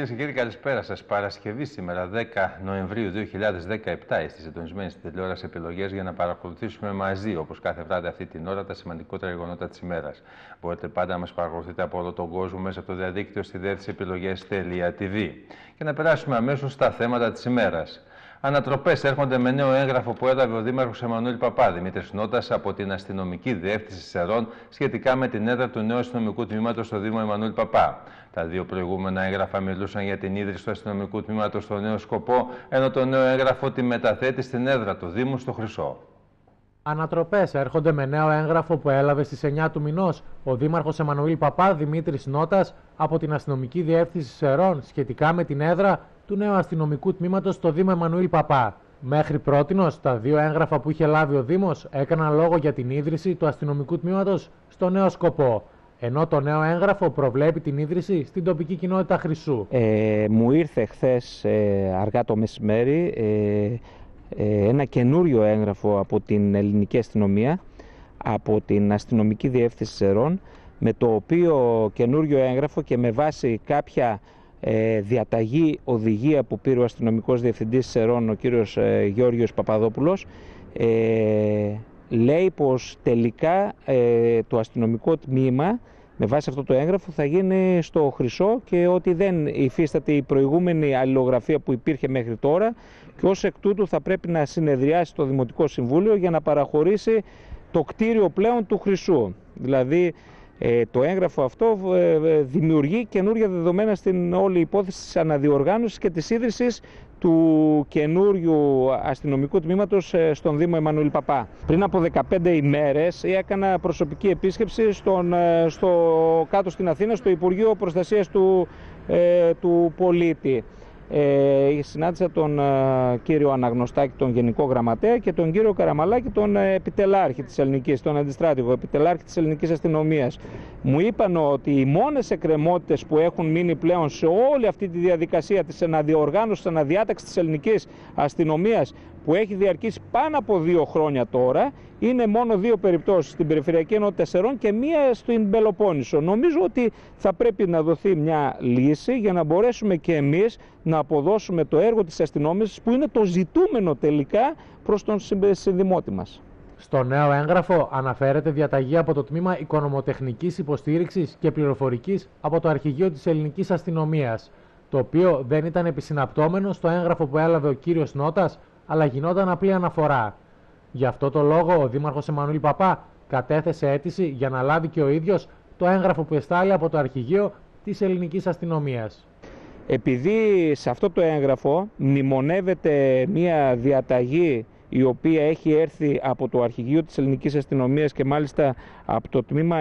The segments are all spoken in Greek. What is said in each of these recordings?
Κυρίες και κύριοι, καλησπέρα σας. Παρασκευή σήμερα, 10 Νοεμβρίου 2017, είστε συντονισμένοι στη τηλεόραση επιλογές για να παρακολουθήσουμε μαζί, όπως κάθε βράδυ αυτή την ώρα, τα σημαντικότερα γεγονότα της ημέρας. Μπορείτε πάντα να μας παρακολουθείτε από όλο τον κόσμο μέσα από το διαδίκτυο στη διεύθυνση επιλογέ.tv. Και να περάσουμε αμέσως στα θέματα της ημέρας. Ανατροπές έρχονται με νέο έγγραφο που έδαβε ο Δήμαρχος Εμμανουήλ Παπά, Δημήτρης Νότας, από την αστυνομική διεύθυνση Σερών σχετικά με την έδρα του νέου αστυνομικού τμήματος στο Δήμο Εμμανουήλ Παπά. Τα δύο προηγούμενα έγγραφα μιλούσαν για την ίδρυση του αστυνομικού τμήματος στο νέο σκοπό, ενώ το νέο έγγραφο τη μεταθέτει στην έδρα του Δήμου στο Χρυσό. Ανατροπές έρχονται με νέο έγγραφο που έλαβε στις 9 του μηνός ο Δήμαρχος Εμμανουήλ Παπά Δημήτρης Νότας από την αστυνομική διεύθυνση Σερών σχετικά με την έδρα του νέου αστυνομικού τμήματος στο Δήμο Εμμανουήλ Παπά. Μέχρι πρότινος, τα δύο έγγραφα που είχε λάβει ο Δήμος έκαναν λόγο για την ίδρυση του αστυνομικού τμήματος στο νέο σκοπό. Ενώ το νέο έγγραφο προβλέπει την ίδρυση στην τοπική κοινότητα Χρυσού. Ε, μου ήρθε χθες ε, αργά το μεσημέρι ε, ε, ένα καινούριο έγγραφο από την ελληνική αστυνομία, από την αστυνομική διεύθυνση Σερών, με το οποίο καινούριο έγγραφο και με βάση κάποια ε, διαταγή οδηγία που πήρε ο αστυνομικός διευθυντής Σερών, ο κύριος ε, Γιώργος Παπαδόπουλος, ε, λέει πως τελικά ε, το αστυνομικό τμήμα με βάση αυτό το έγγραφο θα γίνει στο χρυσό και ότι δεν υφίσταται η προηγούμενη αλληλογραφία που υπήρχε μέχρι τώρα και ως εκ τούτου θα πρέπει να συνεδριάσει το Δημοτικό Συμβούλιο για να παραχωρήσει το κτίριο πλέον του χρυσού. Δηλαδή ε, το έγγραφο αυτό ε, ε, δημιουργεί καινούργια δεδομένα στην όλη υπόθεση της αναδιοργάνωσης και της ίδρυσης του καινούριου αστυνομικού τμήματος στον Δήμο Εμμανουήλ Παπά. Πριν από 15 ημέρες έκανα προσωπική επίσκεψη στον, στο, κάτω στην Αθήνα στο Υπουργείο Προστασίας του, του Πολίτη ε, συνάντησα τον ε, κύριο Αναγνωστάκη, τον Γενικό Γραμματέα και τον κύριο Καραμαλάκη, τον ε, επιτελάρχη της ελληνικής, τον αντιστράτηγο, επιτελάρχη της ελληνικής αστυνομίας. Μου είπαν ότι οι μόνες εκκρεμότητες που έχουν μείνει πλέον σε όλη αυτή τη διαδικασία της αναδιοργάνωσης, αναδιάταξης της ελληνικής αστυνομίας που έχει διαρκήσει πάνω από δύο χρόνια τώρα. Είναι μόνο δύο περιπτώσεις στην Περιφερειακή Ενότητα Σερών και μία στην Πελοπόννησο. Νομίζω ότι θα πρέπει να δοθεί μια λύση για να μπορέσουμε και εμείς να αποδώσουμε το έργο της αστυνόμησης που είναι το ζητούμενο τελικά προς τον συνδημότη μας. Στο νέο έγγραφο αναφέρεται διαταγή από το Τμήμα Οικονομοτεχνικής Υποστήριξης και Πληροφορικής από το Αρχηγείο της Ελληνικής Αστυνομίας, το οποίο δεν ήταν επισυναπτώμενο στο έγγραφο που έλαβε ο κύριος Νότας αλλά γινόταν απλή αναφορά. Γι' αυτό το λόγο ο Δήμαρχος Εμμανουήλ Παπά κατέθεσε αίτηση για να λάβει και ο ίδιος το έγγραφο που εστάλει από το αρχηγείο της ελληνικής αστυνομίας. Επειδή σε αυτό το έγγραφο μνημονεύεται μια διαταγή η οποία έχει έρθει από το Αρχηγείο της Ελληνικής Αστυνομίας και μάλιστα από το Τμήμα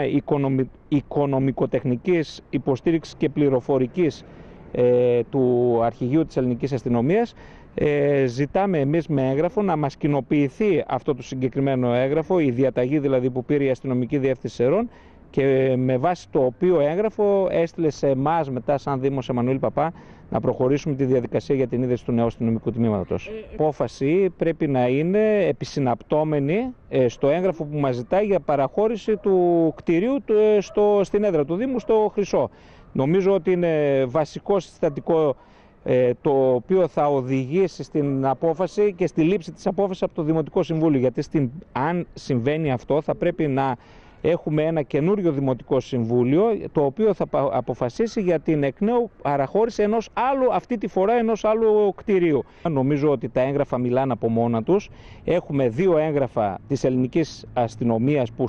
Οικονομικοτεχνικής Υποστήριξης και Πληροφορικής ε, του Αρχηγείου της Ελληνικής Αστυνομίας ε, ζητάμε εμείς με έγγραφο να μας κοινοποιηθεί αυτό το συγκεκριμένο έγγραφο, η διαταγή δηλαδή που πήρε η αστυνομική διεύθυνση Σερών και με βάση το οποίο έγγραφο έστειλε σε εμάς μετά σαν Δήμος Εμμανουήλ Παπά να προχωρήσουμε τη διαδικασία για την ίδρυση του νέου αστυνομικού τμήματος. Η ε, απόφαση πρέπει να είναι επισυναπτώμενη ε, στο έγγραφο που μας ζητάει για παραχώρηση του κτηρίου στο, στην έδρα του Δήμου στο Χρυσό. Νομίζω ότι είναι βασικό συστατικό ε, το οποίο θα οδηγήσει στην απόφαση και στη λήψη της απόφασης από το Δημοτικό Συμβούλιο. Γιατί στην, αν συμβαίνει αυτό θα πρέπει να έχουμε ένα καινούριο Δημοτικό Συμβούλιο το οποίο θα αποφασίσει για την εκ νέου παραχώρηση ενός άλλου, αυτή τη φορά ενός άλλου κτηρίου. Νομίζω ότι τα έγγραφα μιλάνε από μόνα τους. Έχουμε δύο έγγραφα της ελληνικής αστυνομίας που,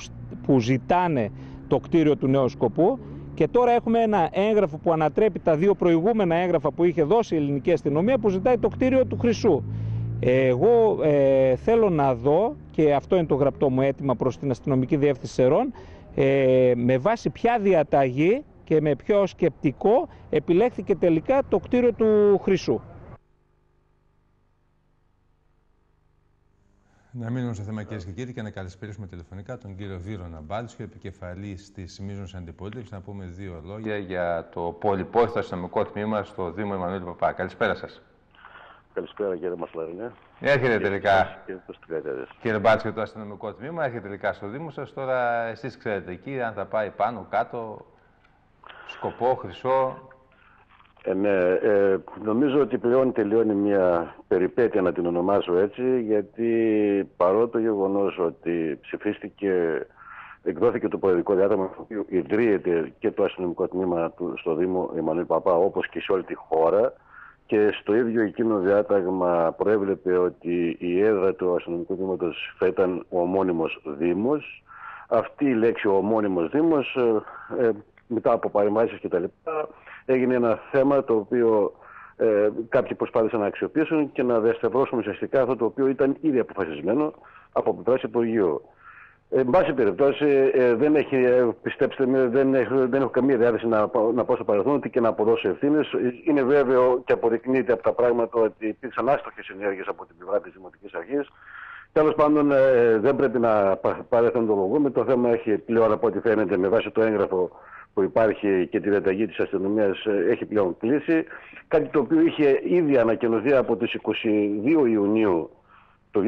που ζητάνε το κτίριο του νέου σκοπού και τώρα έχουμε ένα έγγραφο που ανατρέπει τα δύο προηγούμενα έγγραφα που είχε δώσει η ελληνική αστυνομία που ζητάει το κτίριο του Χρυσού. Εγώ ε, θέλω να δω, και αυτό είναι το γραπτό μου αίτημα προς την αστυνομική διεύθυνση Σερών, ε, με βάση ποια διαταγή και με ποιο σκεπτικό επιλέχθηκε τελικά το κτίριο του Χρυσού. Να μείνουμε στο θέμα, κυρίες και κύριοι, και να καλησπέρισουμε τηλεφωνικά τον κύριο Βίρονα Μπάλτσιο, επικεφαλής της Μίζων Αντιπολίτευσης, να πούμε δύο λόγια για το πολυπόθητο αστυνομικό τμήμα στο Δήμο Εμμανουήλ Παπά. Καλησπέρα σας. Καλησπέρα κύριε Μασλαρινέ. Έρχεται τελικά. Κύριε Μπάλτσιο, το αστυνομικό τμήμα έρχεται τελικά στο Δήμο σας. Τώρα εσείς ξέρετε εκεί αν θα πάει πάνω, κάτω, σκοπό, χρυσό. Ε, ναι, ε, νομίζω ότι πλέον τελειώνει μια περιπέτεια να την ονομάσω έτσι γιατί παρότι το γεγονός ότι ψηφίστηκε εκδόθηκε το προεδρικό διάταγμα το οποίο ιδρύεται και το αστυνομικό τμήμα του, στο Δήμο Εμμανουήλ Παπά όπως και σε όλη τη χώρα και στο ίδιο εκείνο διάταγμα προέβλεπε ότι η έδρα του αστυνομικού τμήματος θα ήταν ο ομώνυμος Δήμος. Αυτή η λέξη ο ομώνυμος Δήμος ε, ε μετά από παρεμβάσεις και τα λοιπά έγινε ένα θέμα το οποίο ε, κάποιοι προσπάθησαν να αξιοποιήσουν και να δεστευρώσουν ουσιαστικά αυτό το οποίο ήταν ήδη αποφασισμένο από πλευράς Υπουργείου. Εν πάση περιπτώσει, ε, δεν έχει, ε, πιστέψτε με, δεν έχω, δεν έχω καμία διάθεση να, να πάω στο παρελθόν ούτε και να αποδώσω ευθύνες. Είναι βέβαιο και αποδεικνύεται από τα πράγματα ότι υπήρξαν άστοχες ενέργειες από την πλευρά της Δημοτικής Αρχής. Τέλος πάντων, ε, δεν πρέπει να παρεθεντολογούμε. Το θέμα έχει πλέον από ό,τι φαίνεται με βάση το έγγραφο που υπάρχει και τη διαταγή της αστυνομίας ε, έχει πλέον κλείσει. Κάτι το οποίο είχε ήδη ανακοινωθεί από τις 22 Ιουνίου το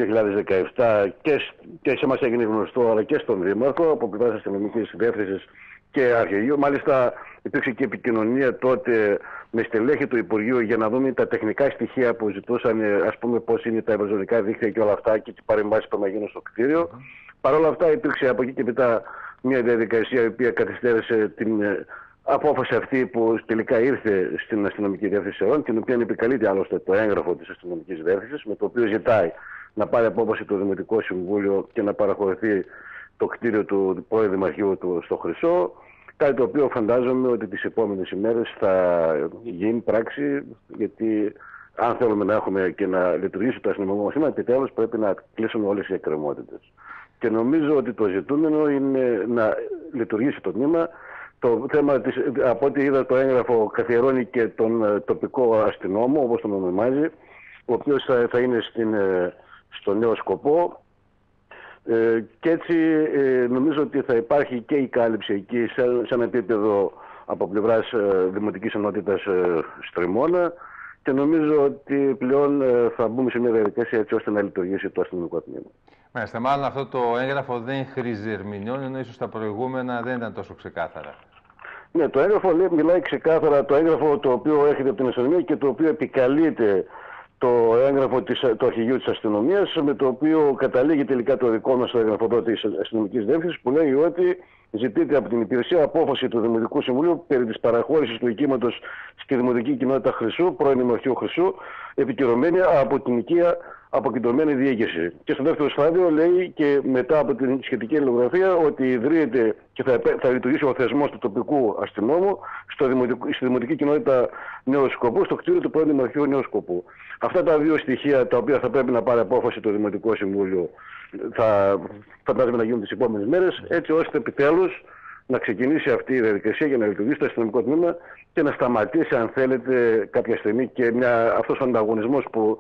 2017 και, και σε μας έγινε γνωστό αλλά και στον Δήμαρχο από πλευράς αστυνομικής διεύθυνσης και αρχηγείου. Μάλιστα υπήρξε και επικοινωνία τότε με στελέχη του Υπουργείου για να δούμε τα τεχνικά στοιχεία που ζητούσαν, ε, ας πούμε πώς είναι τα ευρωζωνικά δίκτυα και όλα αυτά και τις παρεμβάσεις που να γίνουν στο κτίριο. Mm -hmm. Παρ' όλα αυτά υπήρξε από εκεί και μετά μια διαδικασία η οποία καθυστέρησε την ε, απόφαση αυτή που τελικά ήρθε στην αστυνομική διεύθυνση ΕΟΝ και την οποία επικαλείται άλλωστε το έγγραφο της αστυνομικής διεύθυνσης με το οποίο ζητάει να πάρει απόφαση το Δημοτικό Συμβούλιο και να παραχωρηθεί το κτίριο του πρώην Δημαρχείου του στο Χρυσό. Κάτι το οποίο φαντάζομαι ότι τις επόμενες ημέρες θα γίνει πράξη γιατί αν θέλουμε να έχουμε και να λειτουργήσει το αστυνομικό μας επιτέλους πρέπει να κλείσουν όλες οι εκκρεμότητες. Και νομίζω ότι το ζητούμενο είναι να λειτουργήσει το τμήμα. Το θέμα της, από ό,τι είδα το έγγραφο καθιερώνει και τον ε, τοπικό αστυνόμο, όπως τον ονομάζει, ο οποίος θα, θα είναι στην, ε, στο νέο σκοπό. Ε, και έτσι ε, νομίζω ότι θα υπάρχει και η κάλυψη εκεί σε, σε ένα επίπεδο από πλευράς ε, Δημοτικής Ενότητας Στριμώνα και νομίζω ότι πλέον θα μπούμε σε μια διαδικασία έτσι ώστε να λειτουργήσει το αστυνομικό τμήμα. Μάλιστα, μάλλον αυτό το έγγραφο δεν χρήζει ερμηνεών, ενώ ίσως τα προηγούμενα δεν ήταν τόσο ξεκάθαρα. Ναι, το έγγραφο λέει, μιλάει ξεκάθαρα, το έγγραφο το οποίο έρχεται από την αστυνομία και το οποίο επικαλείται το έγγραφο της, του αρχηγείου της αστυνομίας, με το οποίο καταλήγει τελικά το δικό μας έγγραφο εδώ της αστυνομικής διεύθυνσης, που λέει ότι ζητείται από την υπηρεσία απόφαση του Δημοτικού Συμβουλίου περί της παραχώρησης του οικήματος στη Δημοτική Κοινότητα Χρυσού, πρώην Δημαρχείου Χρυσού, επικυρωμένη από την οικία αποκεντρωμένη διοίκηση. Και στο δεύτερο στάδιο λέει και μετά από την σχετική ελληνογραφία ότι ιδρύεται και θα, θα λειτουργήσει ο θεσμός του τοπικού αστυνόμου στο δημοτικό, στη Δημοτική Κοινότητα Νέου Σκοπού, στο κτίριο του πρώην Δημαρχείου Νέου Σκοπού. Αυτά τα δύο στοιχεία τα οποία θα πρέπει να πάρει απόφαση το Δημοτικό Συμβούλιο θα, θα πρέπει να γίνουν τις επόμενες μέρες έτσι ώστε επιτέλους να ξεκινήσει αυτή η διαδικασία για να λειτουργήσει το αστυνομικό τμήμα και να σταματήσει αν θέλετε κάποια στιγμή και μια, αυτός ο ανταγωνισμός που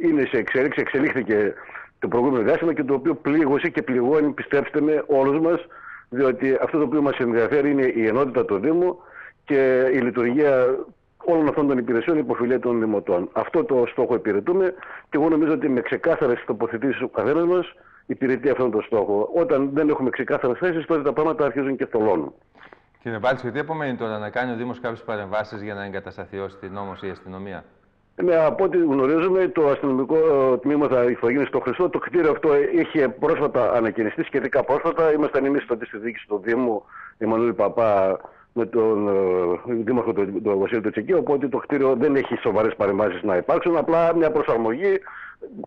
είναι σε εξέλιξη, εξελίχθηκε το προηγούμενο διάστημα και το οποίο πλήγωσε και πληγώνει, πιστέψτε με, όλους μας, διότι αυτό το οποίο μας ενδιαφέρει είναι η ενότητα του Δήμου και η λειτουργία όλων αυτών των υπηρεσιών υποφιλία των δημοτών. Αυτό το στόχο υπηρετούμε και εγώ νομίζω ότι με ξεκάθαρες τοποθετήσεις ο καθένας μας υπηρετεί αυτόν τον στόχο. Όταν δεν έχουμε ξεκάθαρες θέσεις, τότε τα πράγματα αρχίζουν και θολώνουν. Κύριε Μπάλτσο, τι απομένει τώρα να κάνει ο Δήμος κάποιες παρεμβάσεις για να εγκατασταθεί ως την νόμος η αστυνομία; Ναι, από ό,τι γνωρίζουμε, το αστυνομικό ε, τμήμα θα γίνει στο Χριστό. Το κτίριο αυτό είχε πρόσφατα ανακοινιστεί, σχετικά πρόσφατα. Ήμασταν εμείς τότε στη διοίκησης του Δήμου, Εμμανουήλ Παπά, με τον ε, Δήμαρχο του, του Βασίλη Τσεκίου. Οπότε το κτίριο δεν έχει σοβαρές παρεμβάσεις να υπάρξουν. Απλά μια προσαρμογή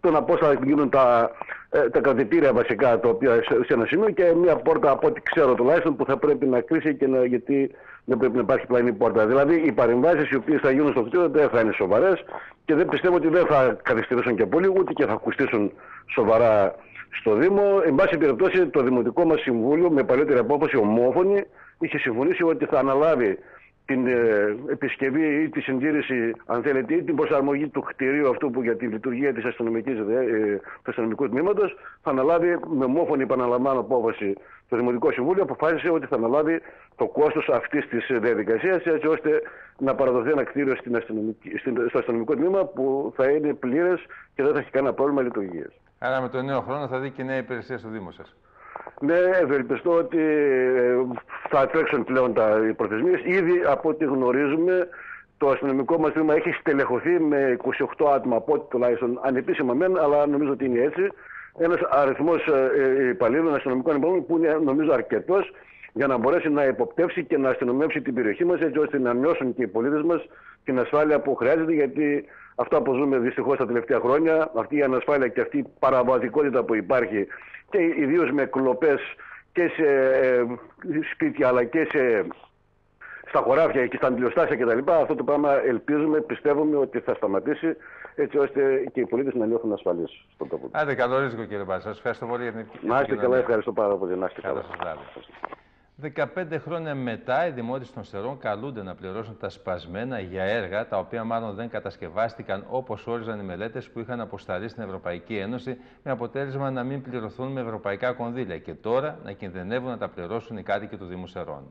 το να πώς θα γίνουν τα, ε, τα κρατητήρια βασικά τα οποία σε ένα σημείο και μια πόρτα από ό,τι ξέρω τουλάχιστον που θα πρέπει να κλείσει και να, γιατί δεν πρέπει να υπάρχει πλαϊνή πόρτα. Δηλαδή οι παρεμβάσεις οι οποίες θα γίνουν στο κτίριο δεν θα είναι σοβαρές και δεν πιστεύω ότι δεν θα καθυστερήσουν και πολύ ούτε και θα ακουστήσουν σοβαρά στο Δήμο. Εν πάση περιπτώσει το Δημοτικό μας Συμβούλιο με παλιότερη απόφαση ομόφωνη είχε συμφωνήσει ότι θα αναλάβει την ε, επισκευή ή τη συντήρηση, αν θέλετε, ή την προσαρμογή του κτηρίου αυτού που για τη λειτουργία της αστυνομικής, ε, του αστυνομικού τμήματος θα αναλάβει με μόφωνη επαναλαμβάνω απόφαση το Δημοτικό Συμβούλιο αποφάσισε ότι θα αναλάβει το κόστος αυτής της διαδικασίας έτσι ώστε να παραδοθεί ένα κτίριο στην στο αστυνομικό τμήμα που θα είναι πλήρες και δεν θα έχει κανένα πρόβλημα λειτουργίας. Άρα με τον νέο χρόνο θα δει και νέα υπηρεσία στο Δήμο σας. Ναι, ευελπιστώ ότι ε, θα τρέξουν πλέον τα, οι προθεσμίες. Ήδη από ό,τι γνωρίζουμε το αστυνομικό μας τμήμα έχει στελεχωθεί με 28 άτομα, από ό,τι τουλάχιστον ανεπίσημα μεν, αλλά νομίζω ότι είναι έτσι. Ένας αριθμός ε, υπαλλήλων, αστυνομικών υπαλλήλων που είναι νομίζω αρκετός για να μπορέσει να υποπτεύσει και να αστυνομεύσει την περιοχή μας, έτσι ώστε να νιώσουν και οι πολίτες μας την ασφάλεια που χρειάζεται, γιατί αυτό που ζούμε δυστυχώς τα τελευταία χρόνια, αυτή η ανασφάλεια και αυτή η παραβατικότητα που υπάρχει και ιδίως με κλοπές και σε ε, σπίτια αλλά και σε, στα χωράφια και στα αντιλιοστάσια κτλ. Αυτό το πράγμα ελπίζουμε, πιστεύουμε ότι θα σταματήσει έτσι ώστε και οι πολίτες να νιώθουν ασφαλείς στον τόπο. Άντε, καλό ρίσκο κύριε Μπάσα. Ευχαριστώ πολύ για την ευκαιρία. Να είστε καλά, ευχαριστώ πάρα πολύ. Να είστε καλά. 15 χρόνια μετά, οι δημότες των Σερών καλούνται να πληρώσουν τα σπασμένα για έργα τα οποία μάλλον δεν κατασκευάστηκαν όπως όριζαν οι μελέτες που είχαν αποσταλεί στην Ευρωπαϊκή Ένωση με αποτέλεσμα να μην πληρωθούν με ευρωπαϊκά κονδύλια και τώρα να κινδυνεύουν να τα πληρώσουν οι κάτοικοι του Δήμου Σερών.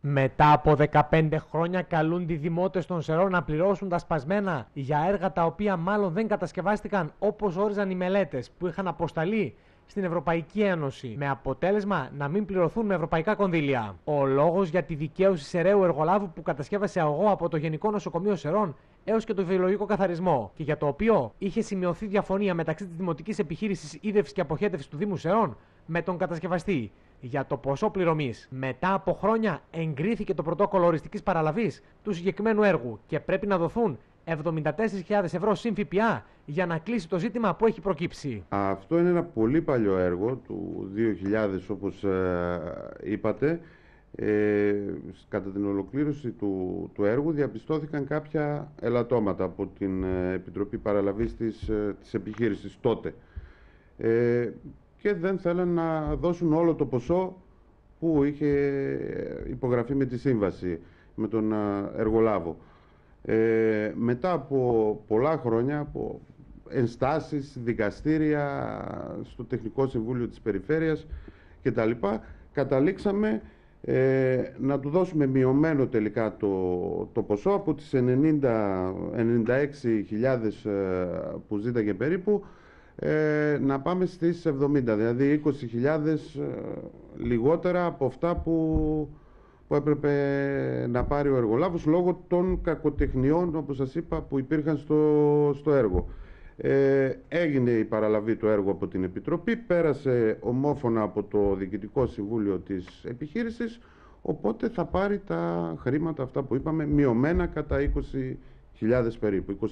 Μετά από 15 χρόνια καλούνται οι δημότες των Σερών να πληρώσουν τα σπασμένα για έργα τα οποία μάλλον δεν κατασκευάστηκαν όπως όριζαν οι μελέτες που είχαν αποσταλεί στην Ευρωπαϊκή Ένωση, με αποτέλεσμα να μην πληρωθούν με ευρωπαϊκά κονδύλια. Ο λόγος για τη δικαίωση σεραίου εργολάβου που κατασκεύασε αγώ από το Γενικό Νοσοκομείο Σερών έως και το βιολογικό καθαρισμό και για το οποίο είχε σημειωθεί διαφωνία μεταξύ της Δημοτικής Επιχείρησης Ίδευση και Αποχέτευσης του Δήμου Σερών με τον κατασκευαστή για το ποσό πληρωμής. Μετά από χρόνια εγκρίθηκε το πρωτόκολλο οριστικής παραλαβής του συγκεκριμένου έργου και πρέπει να δοθούν 74.000 ευρώ συν ΦΠΑ για να κλείσει το ζήτημα που έχει προκύψει. Αυτό είναι ένα πολύ παλιό έργο του 2000 όπως ε, είπατε. Ε, κατά την ολοκλήρωση του, του έργου διαπιστώθηκαν κάποια ελαττώματα από την ε, Επιτροπή Παραλαβής της, ε, της επιχείρησης τότε. Ε, και δεν θέλαν να δώσουν όλο το ποσό που είχε υπογραφεί με τη σύμβαση με τον εργολάβο. Ε, μετά από πολλά χρόνια, από ενστάσεις, δικαστήρια, στο Τεχνικό Συμβούλιο της Περιφέρειας κτλ. Καταλήξαμε ε, να του δώσουμε μειωμένο τελικά το, το ποσό από τις 90, 96.000 ε, που ζήταγε περίπου ε, να πάμε στις 70, δηλαδή 20.000 ε, λιγότερα από αυτά που που έπρεπε να πάρει ο εργολάβος λόγω των κακοτεχνιών, όπως σας είπα, που υπήρχαν στο, στο έργο. Ε, έγινε η παραλαβή του έργου από την Επιτροπή, πέρασε ομόφωνα από το Διοικητικό Συμβούλιο της επιχείρησης, οπότε θα πάρει τα χρήματα αυτά που είπαμε μειωμένα κατά 20.000 περίπου, 22.000.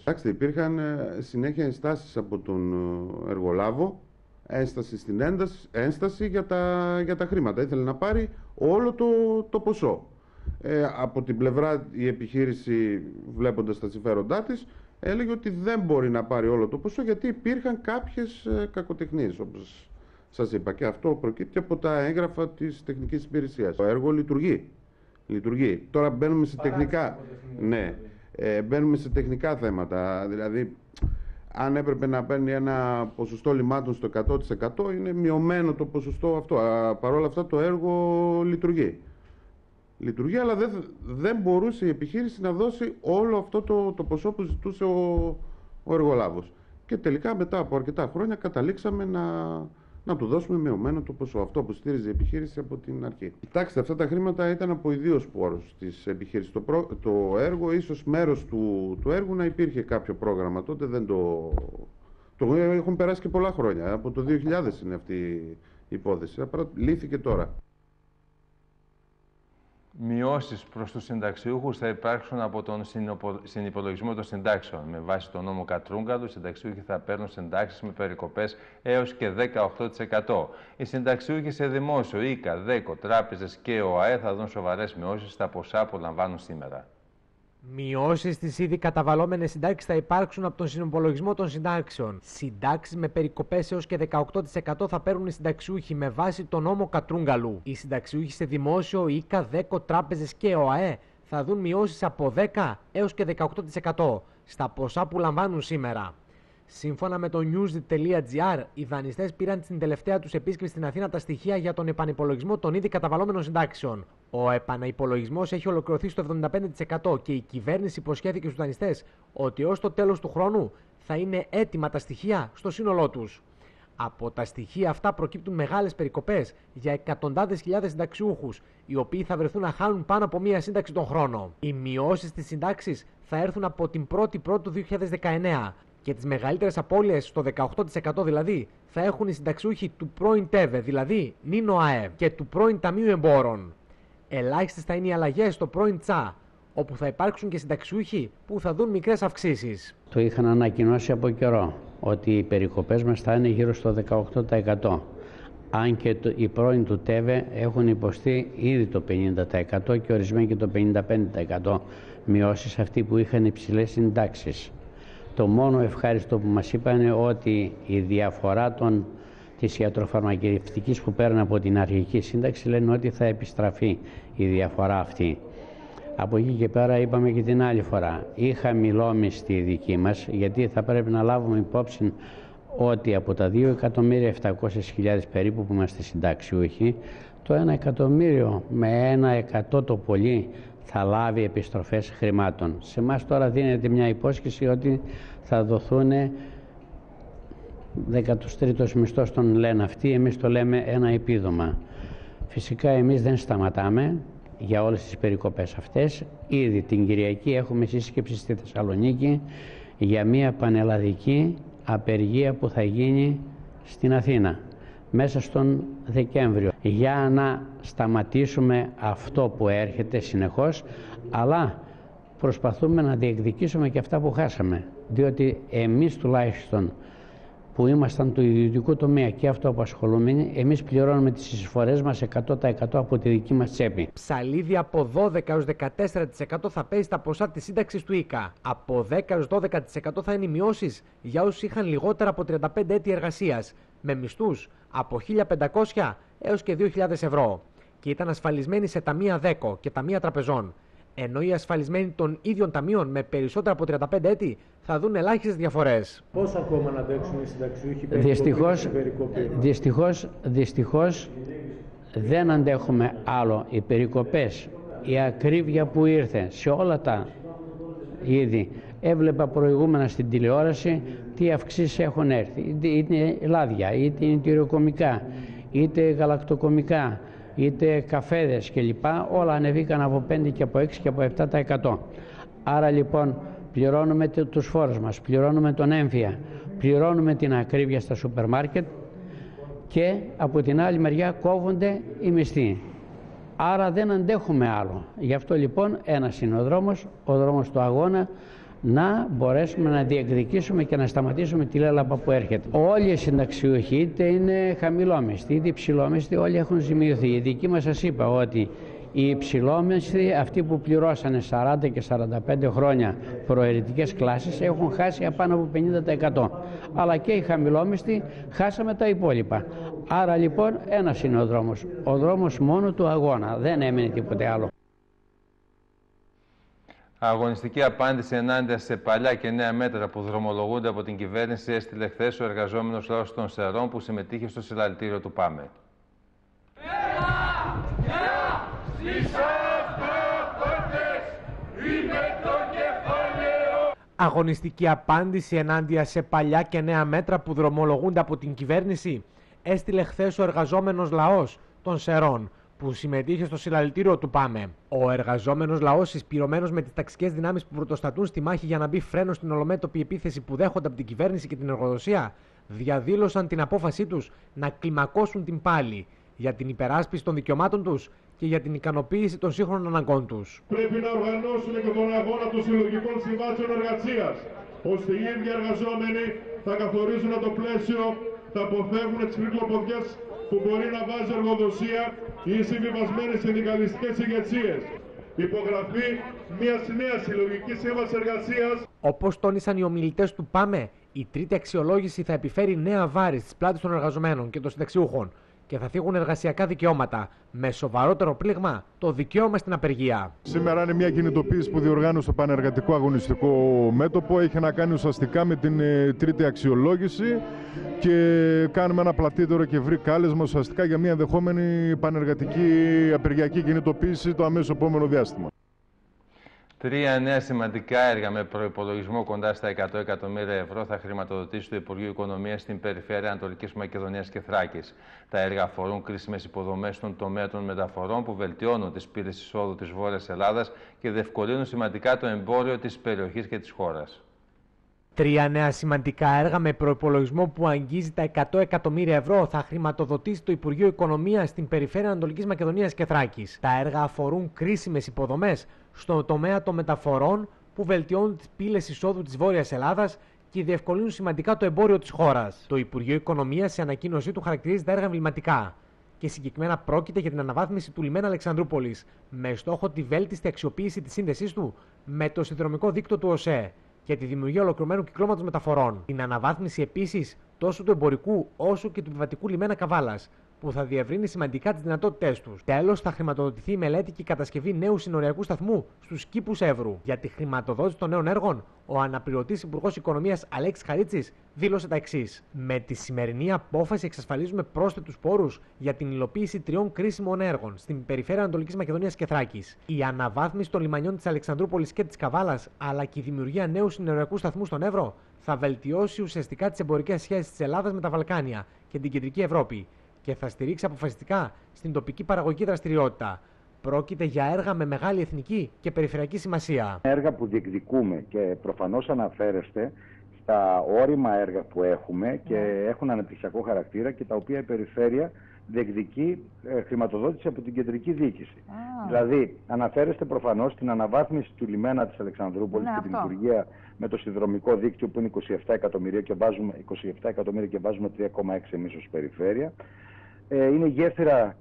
Εντάξει, υπήρχαν ε, συνέχεια ενστάσεις από τον ε, εργολάβο, ένσταση στην ένταση, ένσταση για τα, για τα χρήματα. Ήθελε να πάρει όλο το, το ποσό. Ε, από την πλευρά η επιχείρηση βλέποντας τα συμφέροντά της έλεγε ότι δεν μπορεί να πάρει όλο το ποσό γιατί υπήρχαν κάποιες ε, κακοτεχνίες όπως σας είπα και αυτό προκύπτει από τα έγγραφα της τεχνικής υπηρεσίας. Το έργο λειτουργεί. λειτουργεί. Τώρα μπαίνουμε σε τεχνικά, ναι, ε, μπαίνουμε σε τεχνικά θέματα. Δηλαδή αν έπρεπε να παίρνει ένα ποσοστό λιμάτων στο 100% είναι μειωμένο το ποσοστό αυτό. Παρ' όλα αυτά το έργο λειτουργεί. Λειτουργεί, αλλά δεν, δεν μπορούσε η επιχείρηση να δώσει όλο αυτό το, το ποσό που ζητούσε ο, ο εργολάβος. Και τελικά μετά από αρκετά χρόνια καταλήξαμε να, να του δώσουμε μειωμένο το ποσό. Αυτό που στήριζε η επιχείρηση από την αρχή. Κοιτάξτε, αυτά τα χρήματα ήταν από ιδίως πόρους της επιχείρησης. Το, το έργο, ίσως μέρος του, του έργου να υπήρχε κάποιο πρόγραμμα. Τότε δεν το. Το έχουν περάσει και πολλά χρόνια. Από το 2000 είναι αυτή η υπόθεση. Απλά λύθηκε τώρα. Μειώσεις προς τους συνταξιούχους θα υπάρξουν από τον συνυπολογισμό των συντάξεων. Με βάση τον νόμο Κατρούγκαλου, οι συνταξιούχοι θα παίρνουν συντάξεις με περικοπές έως και 18%. Οι συνταξιούχοι σε δημόσιο, ΙΚΑ, ΔΕΚΟ, τράπεζες και ΟΑΕ θα δουν σοβαρές μειώσεις στα ποσά που λαμβάνουν σήμερα. Μειώσεις στι ήδη καταβαλλόμενες συντάξεις θα υπάρξουν από τον συνοπολογισμό των συντάξεων. Συντάξεις με περικοπές έως και 18% θα παίρνουν οι συνταξιούχοι με βάση τον νόμο Κατρούγκαλου. Οι συνταξιούχοι σε δημόσιο, ΙΚΑ, ΔΕΚΟ, τράπεζες και ΟΑΕ θα δουν μειώσεις από 10 έως και 18% στα ποσά που λαμβάνουν σήμερα. Σύμφωνα με το news.gr, οι δανειστές πήραν στην τελευταία τους επίσκεψη στην Αθήνα τα στοιχεία για τον επανυπολογισμό των ήδη καταβαλλόμενων συντάξεων. Ο επανυπολογισμός έχει ολοκληρωθεί στο 75% και η κυβέρνηση υποσχέθηκε στους δανειστές ότι ω το τέλος του χρόνου θα είναι έτοιμα τα στοιχεία στο σύνολό τους. Από τα στοιχεία αυτά προκύπτουν μεγάλες περικοπές για εκατοντάδες χιλιάδες συνταξιούχους, οι οποίοι θα βρεθούν να χάνουν πάνω από μία σύνταξη τον χρόνο. Οι μειώσεις στις συντάξεις θα έρθουν από την 1η Πρώτου 2019 και τις μεγαλύτερες απώλειες, στο 18% δηλαδή, θα έχουν οι συνταξιούχοι του πρώην ΤΕΒΕ, δηλαδή Νίνο ΑΕ, και του πρώην Ταμείου Εμπόρων. Ελάχιστες θα είναι οι αλλαγές στο πρώην ΤΣΑ, όπου θα υπάρξουν και συνταξιούχοι που θα δουν μικρές αυξήσεις. Το είχαν ανακοινώσει από καιρό ότι οι περικοπές μας θα είναι γύρω στο 18%. Αν και το, οι πρώην του ΤΕΒΕ έχουν υποστεί ήδη το 50% και ορισμένοι και το 55% μειώσεις αυτοί που είχαν υψηλές συντάξεις. Το μόνο ευχάριστο που μας είπαν είναι ότι η διαφορά των, της ιατροφαρμακευτικής που παίρνουν από την αρχική σύνταξη λένε ότι θα επιστραφεί η διαφορά αυτή. Από εκεί και πέρα είπαμε και την άλλη φορά, ή χαμηλόμιστη δική μας, γιατί θα πρέπει να λάβουμε υπόψη ότι από τα 2.700.000 περίπου που είμαστε συνταξιούχοι, το 1 εκατομμύριο με 1 εκατό το πολύ θα λάβει επιστροφές χρημάτων. Σε εμάς τώρα δίνεται μια υπόσχεση ότι θα δοθούν 13ος μισθός τον λένε αυτοί, εμείς το λέμε ένα επίδομα. Φυσικά εμείς δεν σταματάμε, για όλες τις περικοπές αυτές. Ήδη την Κυριακή έχουμε σύσκεψη στη Θεσσαλονίκη για μια πανελλαδική απεργία που θα γίνει στην Αθήνα μέσα στον Δεκέμβριο για να σταματήσουμε αυτό που έρχεται συνεχώς αλλά προσπαθούμε να διεκδικήσουμε και αυτά που χάσαμε διότι εμείς τουλάχιστον που ήμασταν του ιδιωτικού τομέα και αυτοαπασχολούμενοι, εμείς πληρώνουμε τις εισφορές μας 100% από τη δική μας τσέπη. Ψαλίδι από 12 έως 14% θα παίζει τα ποσά της σύνταξης του ΙΚΑ. Από 10 έως 12% θα είναι οι μειώσεις για όσου είχαν λιγότερα από 35 έτη εργασίας, με μισθούς από 1.500 έως και 2.000 ευρώ και ήταν ασφαλισμένοι σε ταμεία ΔΕΚΟ και ταμεία τραπεζών ενώ οι ασφαλισμένοι των ίδιων ταμείων με περισσότερα από 35 έτη θα δουν ελάχιστες διαφορές. Πώς ακόμα να αντέξουν οι συνταξιούχοι Δυστυχώς, δυστυχώς, δυστυχώς δεν αντέχουμε άλλο. Οι περικοπές, η ακρίβεια που ήρθε σε όλα τα είδη. Έβλεπα προηγούμενα στην τηλεόραση τι αυξήσεις έχουν έρθει. Είτε είναι λάδια, είτε είναι τυροκομικά, είτε γαλακτοκομικά, είτε καφέδες κλπ. Όλα ανεβήκαν από 5 και από 6 και από 7%. Άρα λοιπόν πληρώνουμε τους φόρους μας, πληρώνουμε τον έμφυα, πληρώνουμε την ακρίβεια στα σούπερ μάρκετ και από την άλλη μεριά κόβονται οι μισθοί. Άρα δεν αντέχουμε άλλο. Γι' αυτό λοιπόν ένας είναι ο δρόμος, ο δρόμος του αγώνα, να μπορέσουμε να διεκδικήσουμε και να σταματήσουμε τη λέλαπα που έρχεται. Όλοι οι συνταξιούχοι, είτε είναι χαμηλόμιστοι είτε υψηλόμιστοι, όλοι έχουν ζημιωθεί. Η δική μας σας είπα ότι οι υψηλόμιστοι, αυτοί που πληρώσανε 40 και 45 χρόνια προαιρετικές κλάσεις, έχουν χάσει απάνω από 50%. Αλλά και οι χαμηλόμιστοι χάσαμε τα υπόλοιπα. Άρα λοιπόν ένας είναι ο δρόμος. Ο δρόμος μόνο του αγώνα. Δεν έμεινε τίποτε άλλο. Αγωνιστική απάντηση ενάντια σε παλιά και νέα μέτρα που δρομολογούνται από την κυβέρνηση έστειλε χθες ο εργαζόμενος λαός των Σερών που συμμετείχε στο συλλαλητήριο του ΠΑΜΕ. Αγωνιστική απάντηση ενάντια σε παλιά και νέα μέτρα που δρομολογούνται από την κυβέρνηση έστειλε χθες ο εργαζόμενος λαός των Σερών που συμμετείχε στο συλλαλητήριο του ΠΑΜΕ. Ο εργαζόμενος λαός, συσπηρωμένος με τις ταξικές δυνάμεις που πρωτοστατούν στη μάχη για να μπει φρένο στην ολομέτωπη επίθεση που δέχονται από την κυβέρνηση και την εργοδοσία, διαδήλωσαν την απόφασή τους να κλιμακώσουν την πάλη για την υπεράσπιση των δικαιωμάτων τους και για την ικανοποίηση των σύγχρονων αναγκών τους. Πρέπει να οργανώσουν και τον αγώνα των συλλογικών συμβάσεων εργασίας, ώστε οι ίδιοι εργαζόμενοι θα καθορίζουν το πλαίσιο, θα αποφεύγουν τις μικροποδιέ που μπορεί να βάζει εργοδοσία ή συμβιβασμένες συνδικαλιστικές ηγεσίες. Υπογραφή μιας νέας συλλογικής σύμβασης εργασίας. Όπως τόνισαν οι ομιλητές του ΠΑΜΕ, η τρίτη αξιολόγηση θα επιφέρει νέα βάρη στις πλάτες των εργαζομένων και των συνταξιούχων και θα φύγουν εργασιακά δικαιώματα. Με σοβαρότερο πλήγμα το δικαίωμα στην απεργία. Σήμερα είναι μια κινητοποίηση που διοργάνωσε το Πανεργατικό Αγωνιστικό Μέτωπο. Έχει να κάνει ουσιαστικά με την ε, τρίτη αξιολόγηση και κάνουμε ένα πλατύτερο και ευρύ κάλεσμα ουσιαστικά για μια ενδεχόμενη πανεργατική απεργιακή κινητοποίηση το αμέσως επόμενο διάστημα. Τρία νέα σημαντικά έργα με προπολογισμό κοντά στα 100 εκατομμύρια ευρώ θα χρηματοδοτήσει το Υπουργείο Οικονομίας στην περιφέρεια Ανατολικής Μακεδονίας και Θράκης. Τα έργα αφορούν κρίσιμες υποδομές στον τομέα των μεταφορών που βελτιώνουν τις πύλες εισόδου της Βόρειας Ελλάδας και διευκολύνουν σημαντικά το εμπόριο της περιοχής και της χώρας. Τρία νέα σημαντικά έργα με προπολογισμό που αγγίζει τα 100 εκατομμύρια ευρώ θα χρηματοδοτήσει το Υπουργείο Οικονομίας στην περιφέρεια Ανατολικής Μακεδονίας και Θράκης. Τα έργα αφορούν κρίσιμες υποδομές στον τομέα των μεταφορών που βελτιώνουν τις πύλες εισόδου της Βόρειας Ελλάδας και διευκολύνουν σημαντικά το εμπόριο της χώρας. Το Υπουργείο Οικονομίας σε ανακοίνωσή του χαρακτηρίζει τα έργα εμβληματικά και συγκεκριμένα πρόκειται για την αναβάθμιση του λιμένα Αλεξανδρούπολης με στόχο τη βέλτιστη αξιοποίηση της σύνδεσής του με το συνδρομικό δίκτυο του ΟΣΕ και τη δημιουργία ολοκληρωμένου κυκλώματος μεταφορών. Την αναβάθμιση επίσης τόσο του εμπορικού όσο και του επιβατικού λιμένα Καβάλας, που θα διευρύνει σημαντικά τις δυνατότητές τους. Τέλος, θα χρηματοδοτηθεί η μελέτη και η κατασκευή νέου συνοριακού σταθμού στους κήπους Εύρου. Για τη χρηματοδότηση των νέων έργων, ο αναπληρωτής Υπουργός Οικονομίας Αλέξης Χαρίτσης δήλωσε τα εξής. Με τη σημερινή απόφαση εξασφαλίζουμε πρόσθετους πόρους για την υλοποίηση τριών κρίσιμων έργων στην περιφέρεια Ανατολικής Μακεδονίας και Θράκης. Η αναβάθμιση των λιμανιών της Αλεξανδρούπολης και της Καβάλας, αλλά και η δημιουργία νέου συνοριακού σταθμού στον Εύρο, θα βελτιώσει ουσιαστικά τις εμπορικές σχέσεις της Ελλάδας με τα Βαλκάνια και την κεντρική Ευρώπη και θα στηρίξει αποφασιστικά στην τοπική παραγωγική δραστηριότητα. Πρόκειται για έργα με μεγάλη εθνική και περιφερειακή σημασία. Έργα που διεκδικούμε και προφανώς αναφέρεστε στα όρημα έργα που έχουμε και ναι. έχουν αναπτυξιακό χαρακτήρα και τα οποία η περιφέρεια διεκδικεί ε, χρηματοδότηση από την κεντρική διοίκηση. Δηλαδή, αναφέρεστε προφανώς στην αναβάθμιση του λιμένα της Αλεξανδρούπολης ναι, και την λειτουργία με το συνδρομικό δίκτυο που είναι 27 εκατομμύρια και βάζουμε, 27 εκατομμύρια και βάζουμε 3,6 εμείς ως περιφέρεια. Ε, είναι η γέφυρα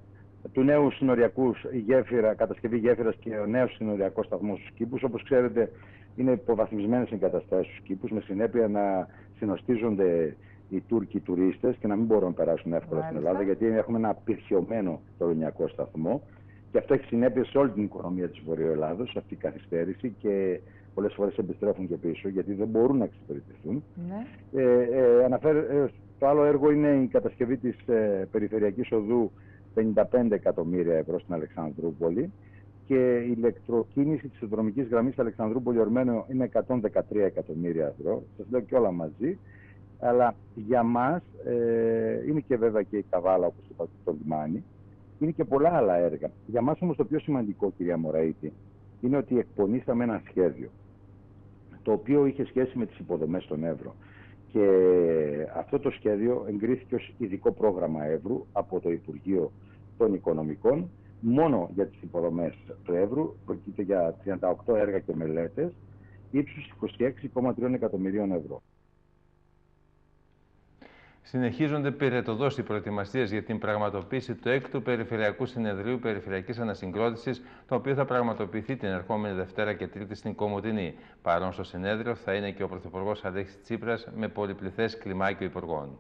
του νέου συνοριακού, η γέφυρα, κατασκευή γέφυρας και ο νέος συνοριακός σταθμός στους κήπους. Όπως ξέρετε, είναι υποβαθμισμένες εγκαταστάσεις στους κήπους, με συνέπεια να συνοστίζονται οι Τούρκοι τουρίστες και να μην μπορούν να περάσουν εύκολα στην Ελλάδα, γιατί έχουμε ένα απειρχιωμένο τωρινιακό σταθμό. Και αυτό έχει συνέπειες σε όλη την οικονομία της Βορειοελλάδος, αυτή η καθυστέρηση και πολλές φορές επιστρέφουν και πίσω γιατί δεν μπορούν να εξυπηρετηθούν. Ναι. Ε, ε, ε, το άλλο έργο είναι η κατασκευή της ε, περιφερειακής οδού 55 εκατομμύρια ευρώ στην Αλεξανδρούπολη και η ηλεκτροκίνηση της δρομική γραμμής Αλεξανδρούπολη Ορμένο είναι 113 εκατομμύρια ευρώ. Σας λέω και όλα μαζί. Αλλά για μας ε, είναι και βέβαια και η Καβάλα, όπως είπα, το λιμάνι. Είναι και πολλά άλλα έργα. Για μας όμως το πιο σημαντικό, κυρία Μωραήτη, είναι ότι εκπονήσαμε ένα σχέδιο το οποίο είχε σχέση με τις υποδομές στον Εύρο. Και αυτό το σχέδιο εγκρίθηκε ως ειδικό πρόγραμμα Εύρου από το Υπουργείο των Οικονομικών μόνο για τις υποδομές του Εύρου, πρόκειται για 38 έργα και μελέτες, ύψους 26,3 εκατομμυρίων ευρώ. Συνεχίζονται πυρετοδός οι προετοιμασίες για την πραγματοποίηση του έκτου Περιφερειακού Συνεδρίου Περιφερειακής Ανασυγκρότησης, το οποίο θα πραγματοποιηθεί την ερχόμενη Δευτέρα και Τρίτη στην Κομωτινή. Παρόν στο συνέδριο θα είναι και ο Πρωθυπουργός Αλέξης Τσίπρας με πολυπληθές κλιμάκιο υπουργών.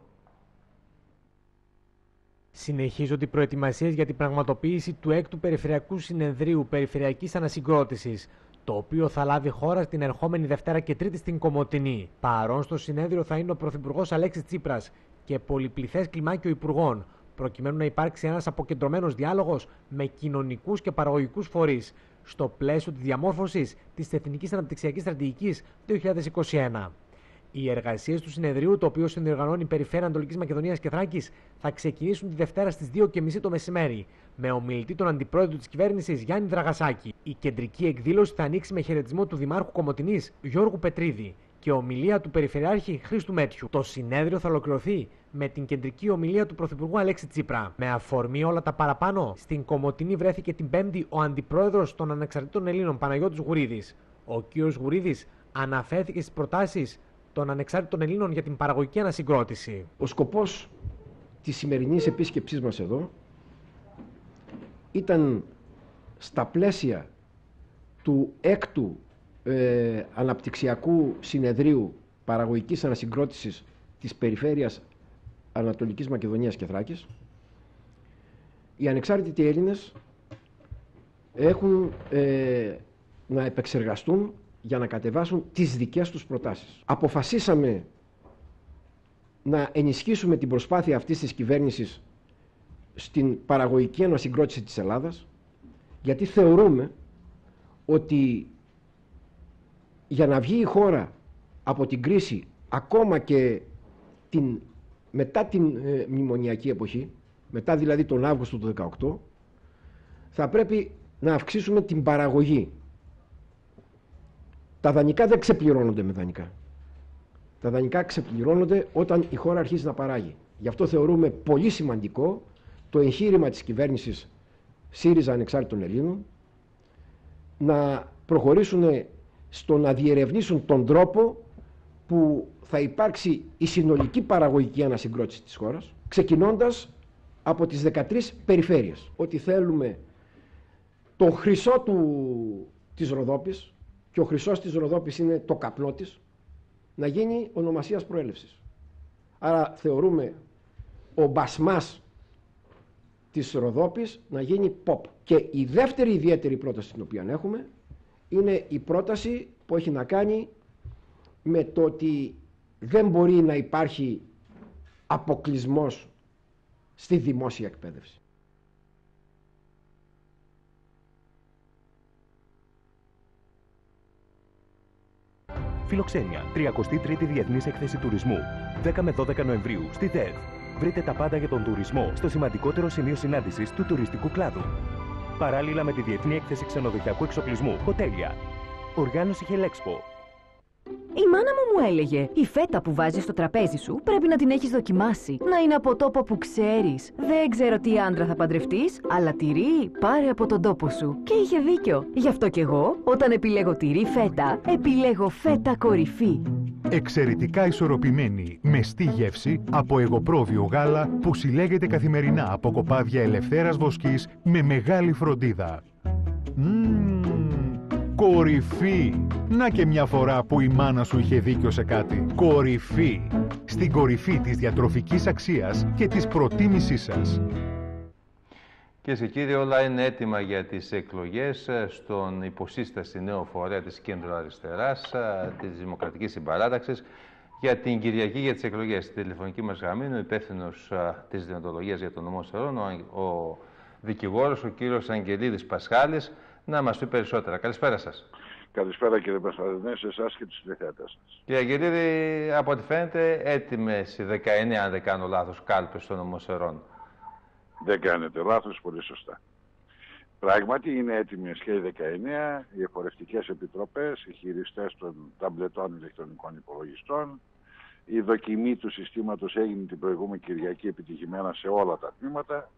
Συνεχίζονται οι προετοιμασίες για την πραγματοποίηση του έκτου Περιφερειακού Συνεδρίου Περιφερειακής Ανασυγκρότησης, το οποίο θα λάβει χώρα την ερχόμενη Δευτέρα και Τρίτη στην Κομωτινή. Παρόν στο συνέδριο θα είναι ο Πρωθυπουργός Αλέξης Τσίπρας και πολυπληθές κλιμάκιο υπουργών, προκειμένου να υπάρξει ένας αποκεντρωμένος διάλογος με κοινωνικούς και παραγωγικούς φορείς στο πλαίσιο της διαμόρφωσης της Εθνικής Αναπτυξιακής Στρατηγικής 2021. Οι εργασίες του συνεδρίου, το οποίο συνδιοργανώνει η Περιφέρεια Ανατολικής Μακεδονίας και Θράκης, θα ξεκινήσουν τη Δευτέρα στις 2.30 το μεσημέρι, με ομιλητή τον αντιπρόεδρο της κυβέρνησης Γιάννη Δραγασάκη. Η κεντρική εκδήλωση θα ανοίξει με χαιρετισμό του Δημάρχου Κομωτινής Γιώργου Πετρίδη και ομιλία του Περιφερειάρχη Χρήστου Μέτιου. Το συνέδριο θα ολοκληρωθεί με την κεντρική ομιλία του Πρωθυπουργού Αλέξη Τσίπρα. Με αφορμή όλα τα παραπάνω, στην Κομωτινή βρέθηκε την Πέμπτη ο Αντιπρόεδρος των Ανεξαρτήτων Ελλήνων Παναγιώτης Γουρίδης. Ο κ. Γουρίδης αναφέρθηκε στις προτάσεις των ανεξάρτητων Ελλήνων για την παραγωγική ανασυγκρότηση. Ο σκοπός της σημερινής επίσκεψής μας εδώ ήταν στα πλαίσια του έκτου ε, αναπτυξιακού συνεδρίου παραγωγικής ανασυγκρότησης της περιφέρειας Ανατολικής Μακεδονίας και Θράκης οι ανεξάρτητοι Έλληνες έχουν ε, να επεξεργαστούν για να κατεβάσουν τις δικές τους προτάσεις. Αποφασίσαμε να ενισχύσουμε την προσπάθεια αυτής της κυβέρνησης στην παραγωγική ανασυγκρότηση της Ελλάδας γιατί θεωρούμε ότι για να βγει η χώρα από την κρίση ακόμα και την, μετά την ε, μνημονιακή εποχή, μετά δηλαδή τον Αύγουστο του 2018, θα πρέπει να αυξήσουμε την παραγωγή. Τα δανεικά δεν ξεπληρώνονται με δανεικά. Τα δανεικά ξεπληρώνονται όταν η χώρα αρχίζει να παράγει. Γι' αυτό θεωρούμε πολύ σημαντικό το εγχείρημα της κυβέρνησης ΣΥΡΙΖΑ Ανεξάρτητων Ελλήνων να προχωρήσουν στο να διερευνήσουν τον τρόπο που θα υπάρξει η συνολική παραγωγική ανασυγκρότηση της χώρας ξεκινώντας από τις 13 περιφέρειες. Ότι θέλουμε το χρυσό του, της Ροδόπης και ο χρυσός της Ροδόπης είναι το καπνό της να γίνει ονομασίας προέλευσης. Άρα θεωρούμε ο μπασμάς της Ροδόπης να γίνει pop. Και η δεύτερη ιδιαίτερη πρόταση την οποία έχουμε είναι η πρόταση που έχει να κάνει με το ότι δεν μπορεί να υπάρχει αποκλισμός στη δημόσια εκπαίδευση. Φιλοξένια, 33η Διεθνής Έκθεση Τουρισμού, 10 με 12 Νοεμβρίου, στη ΔΕΔ. Βρείτε τα πάντα για τον τουρισμό στο σημαντικότερο σημείο συνάντησης του τουριστικού κλάδου. Παράλληλα με τη Διεθνή Έκθεση Ξενοδοχειακού Εξοπλισμού, Hotelier. Οργάνωση Χελέξπο. Η μάνα μου μου έλεγε: Η φέτα που βάζεις στο τραπέζι σου πρέπει να την έχεις δοκιμάσει. Να είναι από τόπο που ξέρεις. Δεν ξέρω τι άντρα θα παντρευτείς, αλλά τυρί πάρε από τον τόπο σου. Και είχε δίκιο. Γι' αυτό κι εγώ, όταν επιλέγω τυρί φέτα, επιλέγω φέτα κορυφή. Εξαιρετικά ισορροπημένη, μεστή γεύση από εγωπρόβιο γάλα που συλλέγεται καθημερινά από κοπάδια ελευθέρας βοσκής με μεγάλη φροντίδα. Μμμ, κορυφή! Να και μια φορά που η μάνα σου είχε δίκιο σε κάτι. Κορυφή! Στην κορυφή της διατροφικής αξίας και της προτίμησής σας. Κυρίε και κύριοι, όλα είναι έτοιμα για τις εκλογές στον υποσύσταση νέο φορέα της Κέντρου Αριστεράς, της Δημοκρατικής Συμπαράταξης, για την Κυριακή για τις εκλογές. Στη τηλεφωνική μας γραμμή είναι ο υπεύθυνος της Δυνατολογίας για τον νομό Σερών, ο, ο δικηγόρος, ο κύριος Αγγελίδης Πασχάλης, να μας πει περισσότερα. Καλησπέρα σας. Καλησπέρα κύριε Πασχαλινέ, σε εσάς και τους τηλεθέατες σας. Κύριε Αγγελίδη, από ό,τι φαίνεται έτοιμες οι 19, αν δεν κάνω λάθος, κάλπες των νομοσερών. Δεν κάνετε λάθος, πολύ σωστά. Πράγματι είναι έτοιμες και οι 19, οι εφορευτικές επιτροπές, οι χειριστές των ταμπλετών ηλεκτρονικών υπολογιστών. Η δοκιμή του συστήματος έγινε την προηγούμενη Κυριακή επιτυχημένα σε όλα τα τμήματα.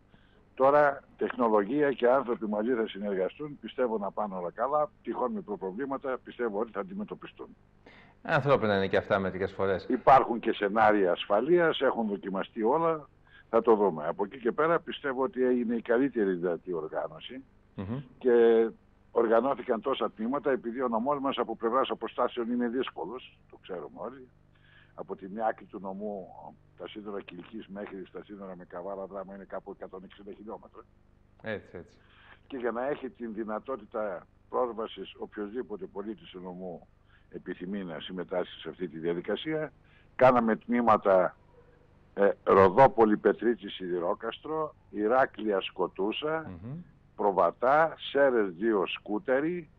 Τώρα τεχνολογία και άνθρωποι μαζί θα συνεργαστούν, πιστεύω να πάνε όλα καλά, τυχόν με προβλήματα, πιστεύω ότι θα αντιμετωπιστούν. Ανθρώπινα είναι και αυτά μερικές φορές. Υπάρχουν και σενάρια ασφαλείας, έχουν δοκιμαστεί όλα, θα το δούμε. Από εκεί και πέρα πιστεύω ότι είναι η καλύτερη δυνατή οργάνωση και οργανώθηκαν τόσα τμήματα επειδή ο νομός μας από πλευράς αποστάσεων είναι δύσκολος, το ξέρουμε όλοι. Από τη μια άκρη του νομού τα σύνορα Κυλικής μέχρι στα σύνορα με Καβάλα δράμα είναι κάπου 160 χιλιόμετρα. Έτσι, έτσι. Και για να έχει την δυνατότητα πρόσβασης οποιοδήποτε πολίτης του νομού επιθυμεί να συμμετάσχει σε αυτή τη διαδικασία, κάναμε τμήματα ε, Ροδόπολη Πετρίτσι Σιδηρόκαστρο, Ηράκλεια Σκοτούσα, Προβατά, Σέρες 2 Σκούτερη,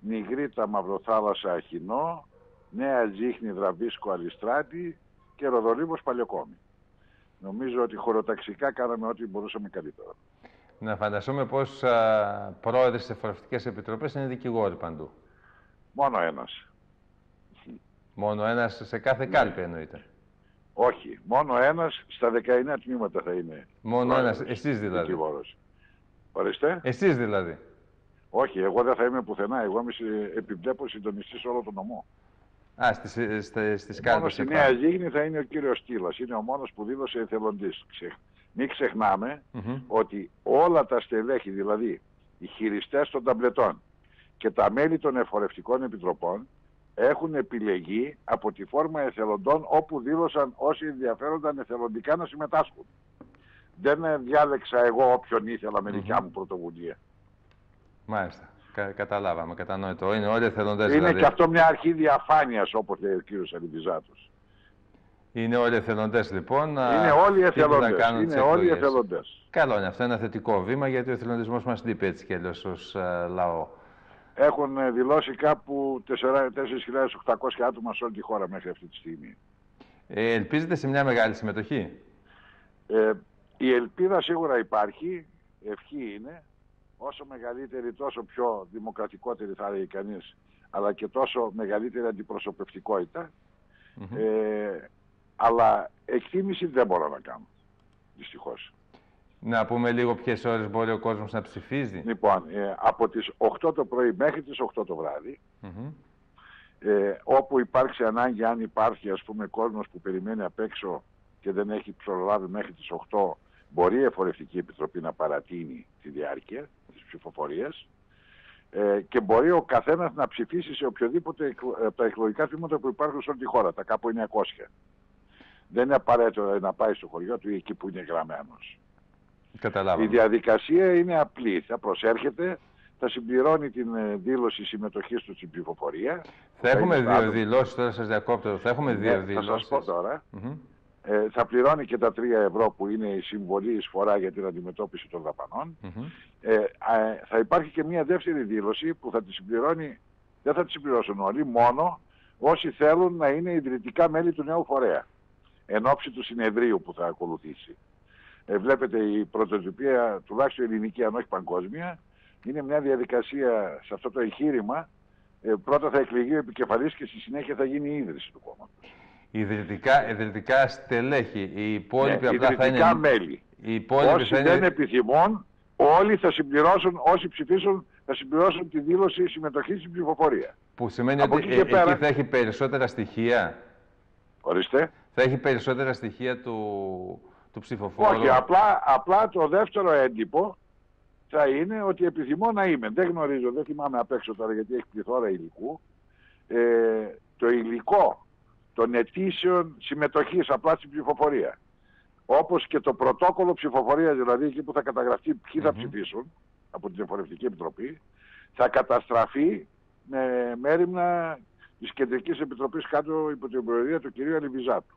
Νιγρίτα Μαυροθάλασσα Αχινό, Νέα Ζήχνη Δραβίσκο Αλιστράτη και Ροδολίβος Παλιοκόμη. Νομίζω ότι χωροταξικά κάναμε ό,τι μπορούσαμε καλύτερα. Να φανταστούμε πως πρόεδροι στις εφορευτικές επιτροπές είναι δικηγόροι παντού. Μόνο ένας. Μόνο ένας σε κάθε κάλπη εννοείται. Όχι, μόνο ένας στα 19 τμήματα θα είναι. Μόνο ένας, εσείς δηλαδή. Δικηγόρος. Ορίστε. Εσείς δηλαδή. Όχι, εγώ δεν θα είμαι πουθενά. Εγώ είμαι σε- επιβλέπω συντονιστή όλο τον νομό. Α, στις, στις, στις Μόνο κάλπες. στη εκεί Νέα πάνω. Ζήγνη θα είναι ο κύριος Στήλας. Είναι ο μόνος που δήλωσε εθελοντής. Ξε... Μην ξεχνάμε Μμμ. ότι όλα τα στελέχη, δηλαδή οι χειριστές των ταμπλετών και τα μέλη των εφορευτικών επιτροπών έχουν επιλεγεί από τη φόρμα εθελοντών όπου δήλωσαν όσοι ενδιαφέρονταν εθελοντικά να συμμετάσχουν. Δεν ε, διάλεξα εγώ όποιον ήθελα με δικιά μου πρωτοβουλία. Μάλιστα. Κα, καταλάβαμε, κατανόητο. Είναι όλοι εθελοντές Είναι δηλαδή. και αυτό μια αρχή διαφάνειας όπως λέει ο κύριος Αλυβιζάτος. Είναι όλοι εθελοντές λοιπόν. α, Είναι όλοι και που θα εθελοντές. κάνουν τις Είναι όλοι εκλογές. εθελοντές. Καλό είναι αυτό. Είναι ένα θετικό βήμα γιατί ο εθελοντισμός μας λείπει έτσι και αλλιώς ως α, λαό. Έχουν ε, δηλώσει κάπου 4.800 άτομα σε όλη τη χώρα μέχρι αυτή τη στιγμή. Ε, ελπίζετε σε μια μεγάλη συμμετοχή; Ε, η ελπίδα σίγουρα υπάρχει, ευχή είναι. Όσο μεγαλύτερη τόσο πιο δημοκρατικότερη θα έλεγε κανείς, αλλά και τόσο μεγαλύτερη αντιπροσωπευτικότητα. ε, αλλά εκτίμηση δεν μπορώ να κάνω, δυστυχώς. Να πούμε λίγο ποιες ώρες μπορεί ο κόσμος να ψηφίζει. Λοιπόν, ε, από τις 8 το πρωί μέχρι τις 8 το βράδυ, ε, όπου υπάρξει ανάγκη, αν υπάρχει ας πούμε κόσμος που περιμένει απ' έξω και δεν έχει προλάβει μέχρι τις 8, μπορεί η Εφορευτική Επιτροπή να παρατείνει τη διάρκεια της ψηφοφορίας ε, και μπορεί ο καθένας να ψηφίσει σε οποιοδήποτε από τα εκλογικά τμήματα που υπάρχουν σε όλη τη χώρα, τα κάπου 900. Δεν είναι απαραίτητο να πάει στο χωριό του ή εκεί που είναι γραμμένος. Η διαδικασία είναι απλή. Θα προσέρχεται, θα συμπληρώνει την ε, δήλωση συμμετοχής του στην ψηφοφορία. Θα, έχουμε δύο δηλώσεις τώρα, σας διακόπτω. Θα έχουμε δύο ναι, δηλώσει. Θα σας πω τώρα. Ε, θα πληρώνει και τα 3 ευρώ που είναι η συμβολή εισφορά για την αντιμετώπιση των δαπανών. ε, θα υπάρχει και μια δεύτερη δήλωση που θα τη συμπληρώνει, δεν θα τη συμπληρώσουν όλοι, μόνο όσοι θέλουν να είναι ιδρυτικά μέλη του νέου φορέα. Εν ώψη του συνεδρίου που θα ακολουθήσει. Ε, βλέπετε η πρωτοτυπία, τουλάχιστον ελληνική αν όχι παγκόσμια, είναι μια διαδικασία σε αυτό το εγχείρημα. Ε, πρώτα θα εκλεγεί ο επικεφαλής και στη συνέχεια θα γίνει η ίδρυση του κόμματος. Ιδρυτικά, ιδρυτικά στελέχη. Οι υπόλοιποι ναι, απλά θα είναι... μέλη. Οι Όσοι θα είναι... δεν επιθυμούν, όλοι θα συμπληρώσουν, όσοι ψηφίσουν, θα συμπληρώσουν τη δήλωση συμμετοχής στην ψηφοφορία. Που σημαίνει ότι εκεί, ε, πέρα... εκεί θα έχει περισσότερα στοιχεία. Ορίστε. Θα έχει περισσότερα στοιχεία του, του ψηφοφόρου. Όχι, απλά, απλά το δεύτερο έντυπο θα είναι ότι επιθυμώ να είμαι. Δεν γνωρίζω, δεν θυμάμαι απ' έξω τώρα γιατί έχει πληθώρα υλικού. Ε, το υλικό των αιτήσεων συμμετοχής απλά στην ψηφοφορία. Όπως και το πρωτόκολλο ψηφοφορίας, δηλαδή εκεί που θα καταγραφεί ποιοι θα ψηφίσουν από την Εφορευτική Επιτροπή, θα καταστραφεί με μέρημνα της Κεντρικής Επιτροπής κάτω υπό την προεδρία του κ. Αλιβιζάτου.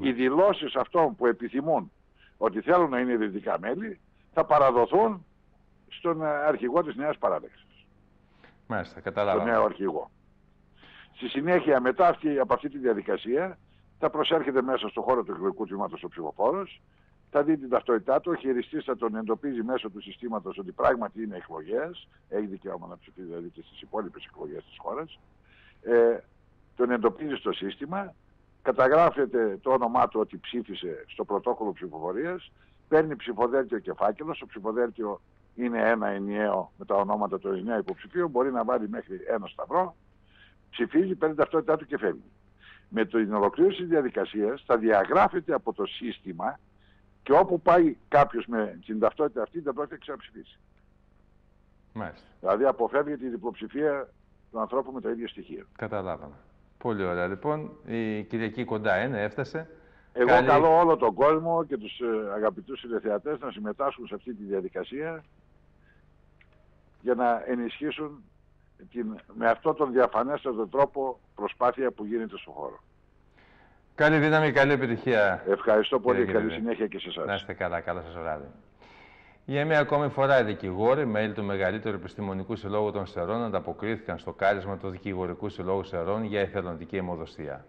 Οι δηλώσεις αυτών που επιθυμούν ότι θέλουν να είναι ιδρυτικά μέλη θα παραδοθούν στον αρχηγό της Νέας Παράδεξης. Μάλιστα, καταλάβαμε. Τον νέο αρχηγό. Στη συνέχεια, μετά αυτή, από αυτή τη διαδικασία, θα προσέρχεται μέσα στο χώρο του εκλογικού τμήματος ο ψηφοφόρος, θα δει την ταυτότητά του, ο χειριστής θα τον εντοπίζει μέσω του συστήματος ότι πράγματι είναι εκλογές, έχει δικαίωμα να ψηφίσει δηλαδή και στις υπόλοιπες εκλογές της χώρας, ε, τον εντοπίζει στο σύστημα, καταγράφεται το όνομά του ότι ψήφισε στο πρωτόκολλο ψηφοφορίας, παίρνει ψηφοδέλτιο και φάκελο, στο ψηφοδέλτιο είναι ένα ενιαίο με τα ονόματα των ενιαίων υποψηφίων, μπορεί να βάλει μέχρι ένα σταυρό, ψηφίζει, παίρνει ταυτότητά του και φεύγει. Με την ολοκλήρωση της διαδικασίας θα διαγράφεται από το σύστημα και όπου πάει κάποιος με την ταυτότητα αυτή δεν πρόκειται να ξαναψηφίσει. Μάλιστα. Δηλαδή αποφεύγεται η διπλοψηφία του ανθρώπου με το ίδιο στοιχείο. Καταλάβαμε. Πολύ ωραία. Λοιπόν, η Κυριακή κοντά είναι, έφτασε. Εγώ Καλή... καλώ όλο τον κόσμο και τους ε, αγαπητούς τηλεθεατές να συμμετάσχουν σε αυτή τη διαδικασία για να ενισχύσουν την, με αυτόν τον διαφανέστερο τρόπο προσπάθεια που γίνεται στον χώρο. Καλή δύναμη, καλή επιτυχία. Ευχαριστώ πολύ. Καλή συνέχεια και σε εσάς. Να είστε καλά. Καλά σας βράδυ. Για μια ακόμη φορά οι δικηγόροι, μέλη του Μεγαλύτερου Επιστημονικού Συλλόγου των Σερών, ανταποκρίθηκαν στο κάλεσμα του Δικηγορικού Συλλόγου Σερών για εθελοντική αιμοδοσία.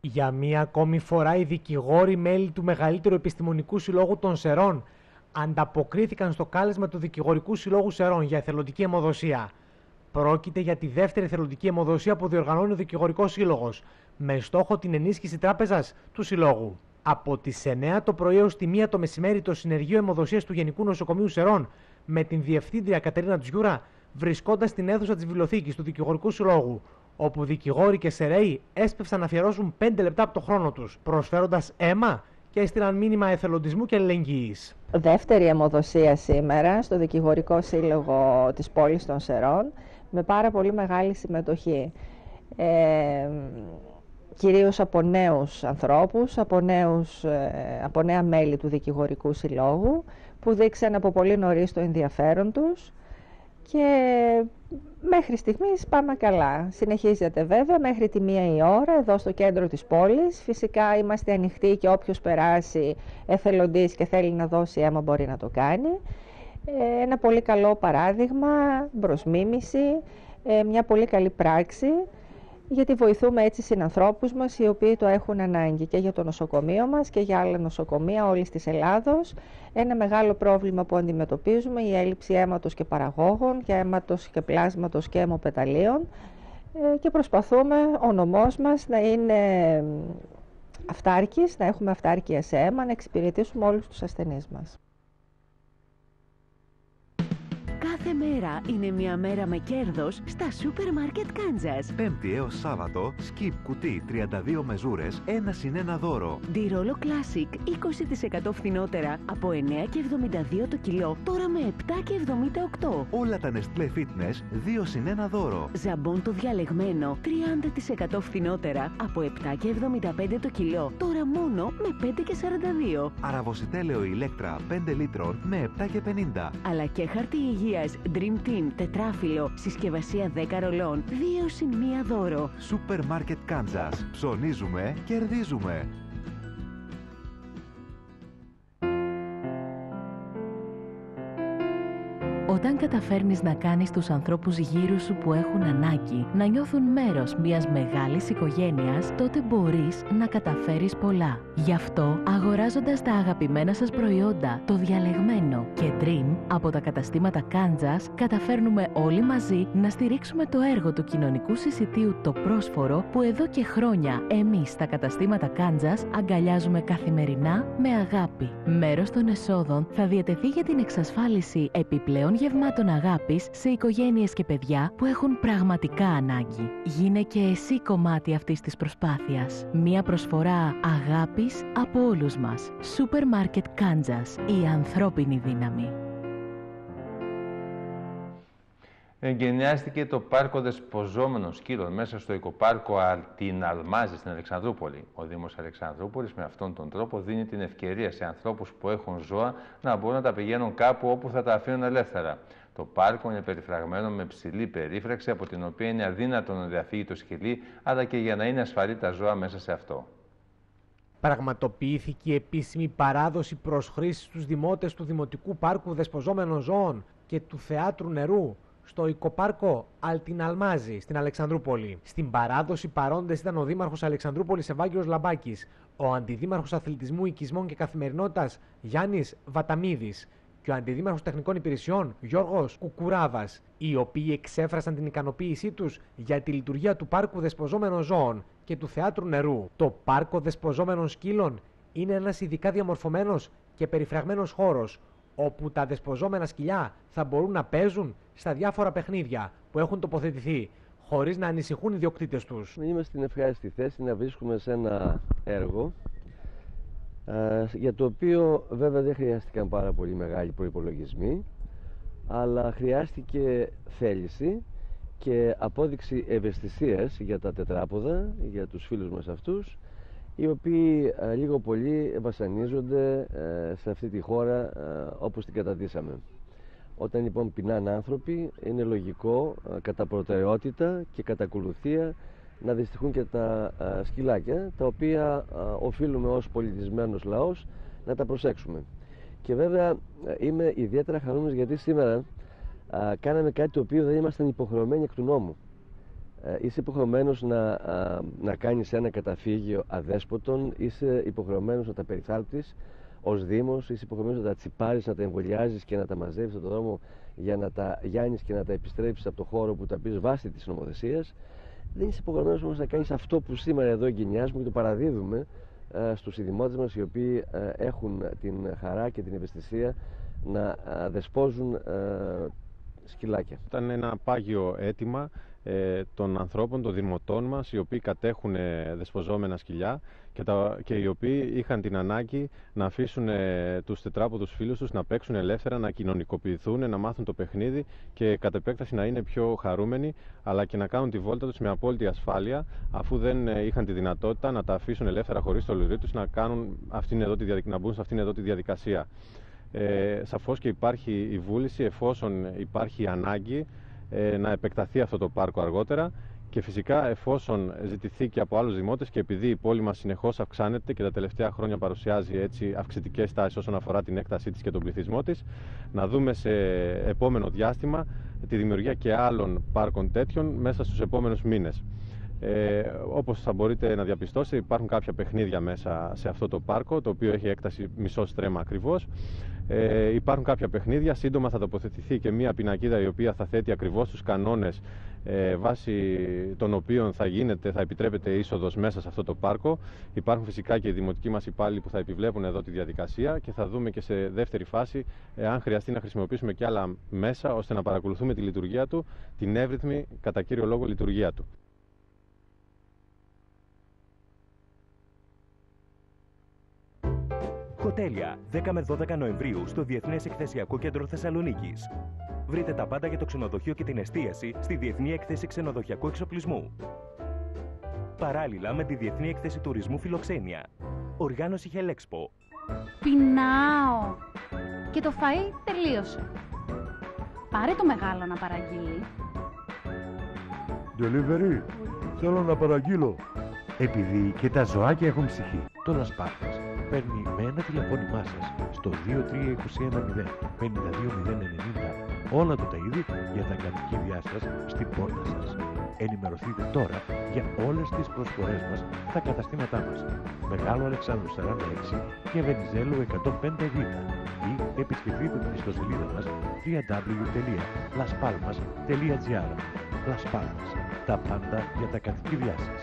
Για μία ακόμη φορά οι δικηγόροι μέλη του Μεγαλύτερου Επιστημονικού Συλλόγου των Σερών ανταποκρίθηκαν στο κάλεσμα του Δικηγορικού Συλλόγου Σερών για εθελοντική αιμοδοσία. Πρόκειται για τη δεύτερη εθελοντική αιμοδοσία που διοργανώνει ο Δικηγορικός Σύλλογος, με στόχο την ενίσχυση τράπεζας του Συλλόγου. Από τις 9 το πρωί έως τη 1 το μεσημέρι το Συνεργείο Αιμοδοσία του Γενικού Νοσοκομείου Σερών με την Διευθύντρια Κατερίνα Τζιούρα βρισκόντα στην αίθουσα της βιβλιοθήκης του Δικηγορικού Συλλόγου, όπου δικηγόροι και σεραίοι έσπευσαν να αφιερώσουν 5 λεπτά από το χρόνο τους, προσφέροντας αίμα και έστειλαν μήνυμα εθελοντισμού και αλληλεγγύης. Δεύτερη αιμοδοσία σήμερα στο Δικηγορικό Σύλλογο της πόλης των Σερών με πάρα πολύ μεγάλη συμμετοχή. Ε, κυρίως από νέους ανθρώπους, από, νέους, ε, από νέα μέλη του Δικηγορικού Συλλόγου που δείξαν από πολύ νωρίς το ενδιαφέρον τους και μέχρι στιγμής πάμε καλά. Συνεχίζεται βέβαια μέχρι τη μία η ώρα εδώ στο κέντρο της πόλης. Φυσικά είμαστε ανοιχτοί και όποιος περάσει εθελοντής και θέλει να δώσει αίμα μπορεί να το κάνει. Ε, ένα πολύ καλό παράδειγμα, μπροσμίμηση, ε, μια πολύ καλή πράξη γιατί βοηθούμε έτσι συνανθρώπους μας οι οποίοι το έχουν ανάγκη και για το νοσοκομείο μας και για άλλα νοσοκομεία όλης της Ελλάδος. Ένα μεγάλο πρόβλημα που αντιμετωπίζουμε η έλλειψη αίματος και παραγόγων και αίματος και πλάσματος και αιμοπεταλίων ε, και προσπαθούμε ο νομός μας να είναι αυτάρκης, να έχουμε αυτάρκεια σε αίμα, να εξυπηρετήσουμε όλους τους ασθενείς μας. Κάθε μέρα είναι μια μέρα με κέρδος στα σούπερ μάρκετ Κάντζας. Πέμπτη έως Σάββατο, σκυπ κουτί 32 μεζούρες, ένα συν ένα δώρο. Διρόλο Classic 20% φθηνότερα από 9,72 το κιλό, τώρα με 7,78. Όλα τα Nestlé Fitness 2 συν ένα δώρο. Ζαμπόν το διαλεγμένο 30% φθηνότερα από 7,75 το κιλό, τώρα μόνο με 5,42. Αραβοσιτέλεο ηλέκτρα 5 λίτρων με 7,50. Αλλά και χαρτί υγείας Dream Team τετράφυλλο συσκευασία 10 ρολών 2 συν 1 δώρο. Σούπερ Μάρκετ Κάντζας. Ψωνίζουμε, κερδίζουμε. Όταν καταφέρνεις να κάνεις τους ανθρώπους γύρω σου που έχουν ανάγκη να νιώθουν μέρος μιας μεγάλης οικογένειας, τότε μπορείς να καταφέρεις πολλά. Γι' αυτό, αγοράζοντας τα αγαπημένα σας προϊόντα, το διαλεγμένο και Dream από τα καταστήματα Κάντζας, καταφέρνουμε όλοι μαζί να στηρίξουμε το έργο του κοινωνικού συσιτίου το πρόσφορο που εδώ και χρόνια εμείς στα καταστήματα Κάντζας αγκαλιάζουμε καθημερινά με αγάπη. Μέρος των εσόδων θα διατεθεί για την εξασφάλιση επιπλέων γευμάτων αγάπης σε οικογένειες και παιδιά που έχουν πραγματικά ανάγκη. Γίνε και εσύ κομμάτι αυτής της προσπάθειας. Μία προσφορά αγάπης από όλους μας. Σούπερ Μάρκετ Κάντζας. Η ανθρώπινη δύναμη. Εγκαινιάστηκε το πάρκο Δεσποζόμενων Σκύλων μέσα στο οικοπάρκο την Αλμάζη στην Αλεξανδρούπολη. Ο Δήμος Αλεξανδρούπολης με αυτόν τον τρόπο δίνει την ευκαιρία σε ανθρώπους που έχουν ζώα να μπορούν να τα πηγαίνουν κάπου όπου θα τα αφήνουν ελεύθερα. Το πάρκο είναι περιφραγμένο με ψηλή περίφραξη από την οποία είναι αδύνατο να διαφύγει το σκυλί, αλλά και για να είναι ασφαλή τα ζώα μέσα σε αυτό. Πραγματοποιήθηκε η επίσημη παράδοση προς χρήση στους δημότες του Δημοτικού Πάρκου Δεσποζόμενων Ζώων και του Θεάτρου Νερού στο οικοπάρκο Αλτιναλμάζη στην Αλεξανδρούπολη. Στην παράδοση παρόντες ήταν ο Δήμαρχος Αλεξανδρούπολης Ευάγγελος Λαμπάκης, ο Αντιδήμαρχος Αθλητισμού, Οικισμών και Καθημερινότητας Γιάννης Βαταμίδης και ο Αντιδήμαρχος Τεχνικών Υπηρεσιών Γιώργος Κουκουράβας, οι οποίοι εξέφρασαν την ικανοποίησή τους για τη λειτουργία του πάρκου Δεσποζόμενων Ζώων και του Θεάτρου Νερού. Το πάρκο Δεσποζόμενων Σκύλων είναι ένας ειδικά διαμορφωμένος και περιφραγμένος χώρος όπου τα δεσποζόμενα σκυλιά θα μπορούν να παίζουν στα διάφορα παιχνίδια που έχουν τοποθετηθεί, χωρίς να ανησυχούν οι διοκτήτε τους. Είμαστε στην ευχάριστη θέση να βρίσκουμε σε ένα έργο για το οποίο βέβαια δεν χρειάστηκαν πάρα πολύ μεγάλοι προϋπολογισμοί αλλά χρειάστηκε θέληση και απόδειξη ευαισθησίας για τα τετράποδα, για τους φίλους μας αυτούς οι οποίοι ε, λίγο πολύ βασανίζονται ε, σε αυτή τη χώρα ε, όπως την καταδύσαμε. Όταν λοιπόν πεινάνε άνθρωποι είναι λογικό κατά προτεραιότητα και κατά ακολουθία να δυστυχούν και τα σκυλάκια τα οποία οφείλουμε ως πολιτισμένος λαός να τα προσέξουμε. Και βέβαια είμαι ιδιαίτερα χαρούμενος γιατί σήμερα κάναμε κάτι το οποίο δεν ήμασταν υποχρεωμένοι εκ του νόμου. Ε, είσαι υποχρεωμένος να, να κάνεις ένα καταφύγιο αδέσποτων, είσαι υποχρεωμένος να τα περιθάλπτεις ως Δήμος, είσαι υποχρεωμένος να τα τσιπάρεις, να τα εμβολιάζεις και να τα μαζεύεις στον δρόμο για να τα γιάνεις και να τα επιστρέψεις από το χώρο που τα πεις βάσει της νομοθεσίας. Δεν είσαι υποχρεωμένος όμως να κάνεις αυτό που σήμερα εδώ εγκαινιάζουμε και το παραδίδουμε ε, στους ειδημότες μας οι οποίοι ε, έχουν την χαρά και την ευαισθησία να δεσπόζουν σκυλάκια. Ήταν ένα πάγιο αίτημα ε, των ανθρώπων, των δημοτών μας, οι οποίοι κατέχουν ε, δεσποζόμενα σκυλιά και, τα, και οι οποίοι είχαν την ανάγκη να αφήσουν ε, τους τετράποδους φίλους τους να παίξουν ελεύθερα, να κοινωνικοποιηθούν, να μάθουν το παιχνίδι και κατ' επέκταση να είναι πιο χαρούμενοι, αλλά και να κάνουν τη βόλτα τους με απόλυτη ασφάλεια, αφού δεν ε, είχαν τη δυνατότητα να τα αφήσουν ελεύθερα χωρίς το λουρί τους, να, κάνουν αυτήν εδώ τη, να μπουν σε αυτήν εδώ τη διαδικασία. Ε, σαφώς και υπάρχει η βούληση εφόσον υπάρχει ανάγκη ε, να επεκταθεί αυτό το πάρκο αργότερα και φυσικά εφόσον ζητηθεί και από άλλους δημότες και επειδή η πόλη μας συνεχώς αυξάνεται και τα τελευταία χρόνια παρουσιάζει έτσι αυξητικές τάσεις όσον αφορά την έκτασή της και τον πληθυσμό της, να δούμε σε επόμενο διάστημα τη δημιουργία και άλλων πάρκων τέτοιων μέσα στους επόμενους μήνες. Ε, όπως θα μπορείτε να διαπιστώσετε υπάρχουν κάποια παιχνίδια μέσα σε αυτό το πάρκο το οποίο έχει έκταση μισό στρέμμα ακριβώς ε, υπάρχουν κάποια παιχνίδια, σύντομα θα τοποθετηθεί και μια πινακίδα η οποία θα θέτει ακριβώς τους κανόνες ε, βάσει των οποίων θα γίνεται, θα επιτρέπεται είσοδος μέσα σε αυτό το πάρκο. Υπάρχουν φυσικά και οι δημοτικοί μας υπάλληλοι που θα επιβλέπουν εδώ τη διαδικασία και θα δούμε και σε δεύτερη φάση αν χρειαστεί να χρησιμοποιήσουμε και άλλα μέσα ώστε να παρακολουθούμε τη λειτουργία του, την εύρυθμη κατά κύριο λόγο λειτουργία του. Κοτέλια, 10 με 12 Νοεμβρίου στο Διεθνές Εκθεσιακό Κέντρο Θεσσαλονίκης. Βρείτε τα πάντα για το ξενοδοχείο και την εστίαση στη Διεθνή Έκθεση Ξενοδοχειακού Εξοπλισμού. Παράλληλα με τη Διεθνή Έκθεση Τουρισμού Φιλοξένια. Οργάνωση Χελέξπο. Πεινάω. Και το φαΐ τελείωσε. Πάρε το μεγάλο να παραγγείλει. Delivery. Θέλω να παραγγείλω. Επειδή και τα ζωάκια έχουν ψυχή. Το Λασπάρτας παίρνει με ένα τηλεφώνημά σας στο 23210 52090 όλα του τα είδη για τα κατοικίδια σας στην πόρτα σας. Ενημερωθείτε τώρα για όλες τις προσφορές μας στα καταστήματά μας. Μεγάλο Αλεξάνδρου 46 και Βενιζέλου 105Β ή επισκεφτείτε την ιστοσελίδα μας www.laspalmas.gr Las Palmas. Τα πάντα για τα κατοικίδια σας.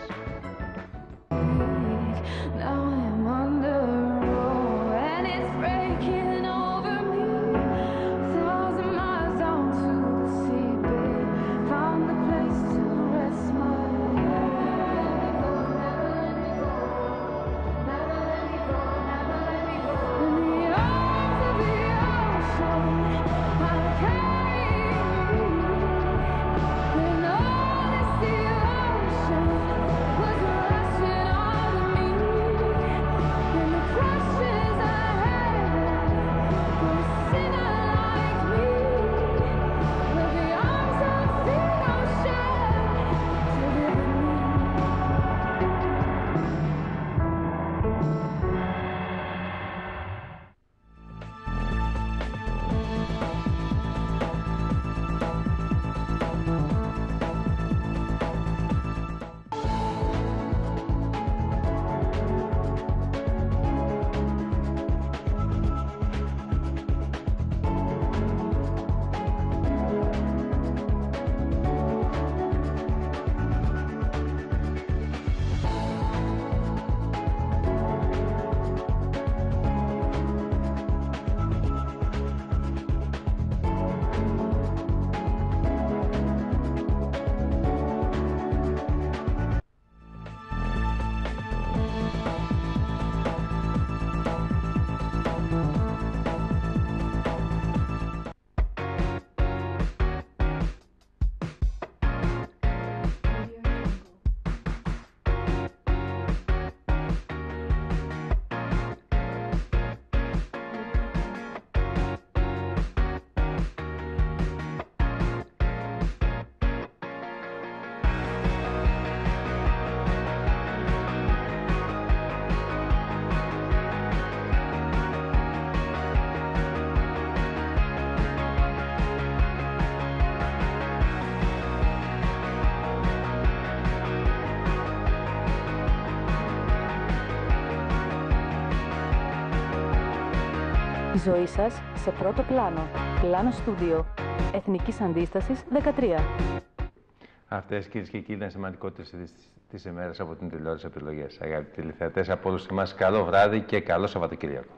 Ζωή σας σε πρώτο πλάνο. Πλάνο Στούντιο. Εθνικής Αντίστασης 13. Αυτές κυρίες και κύριοι είναι σημαντικότερες της ημέρας από την τηλεόραση επιλογές. Αγαπητοί τηλεθεατές, από όλους εμάς, καλό βράδυ και καλό Σαββατοκύριακο.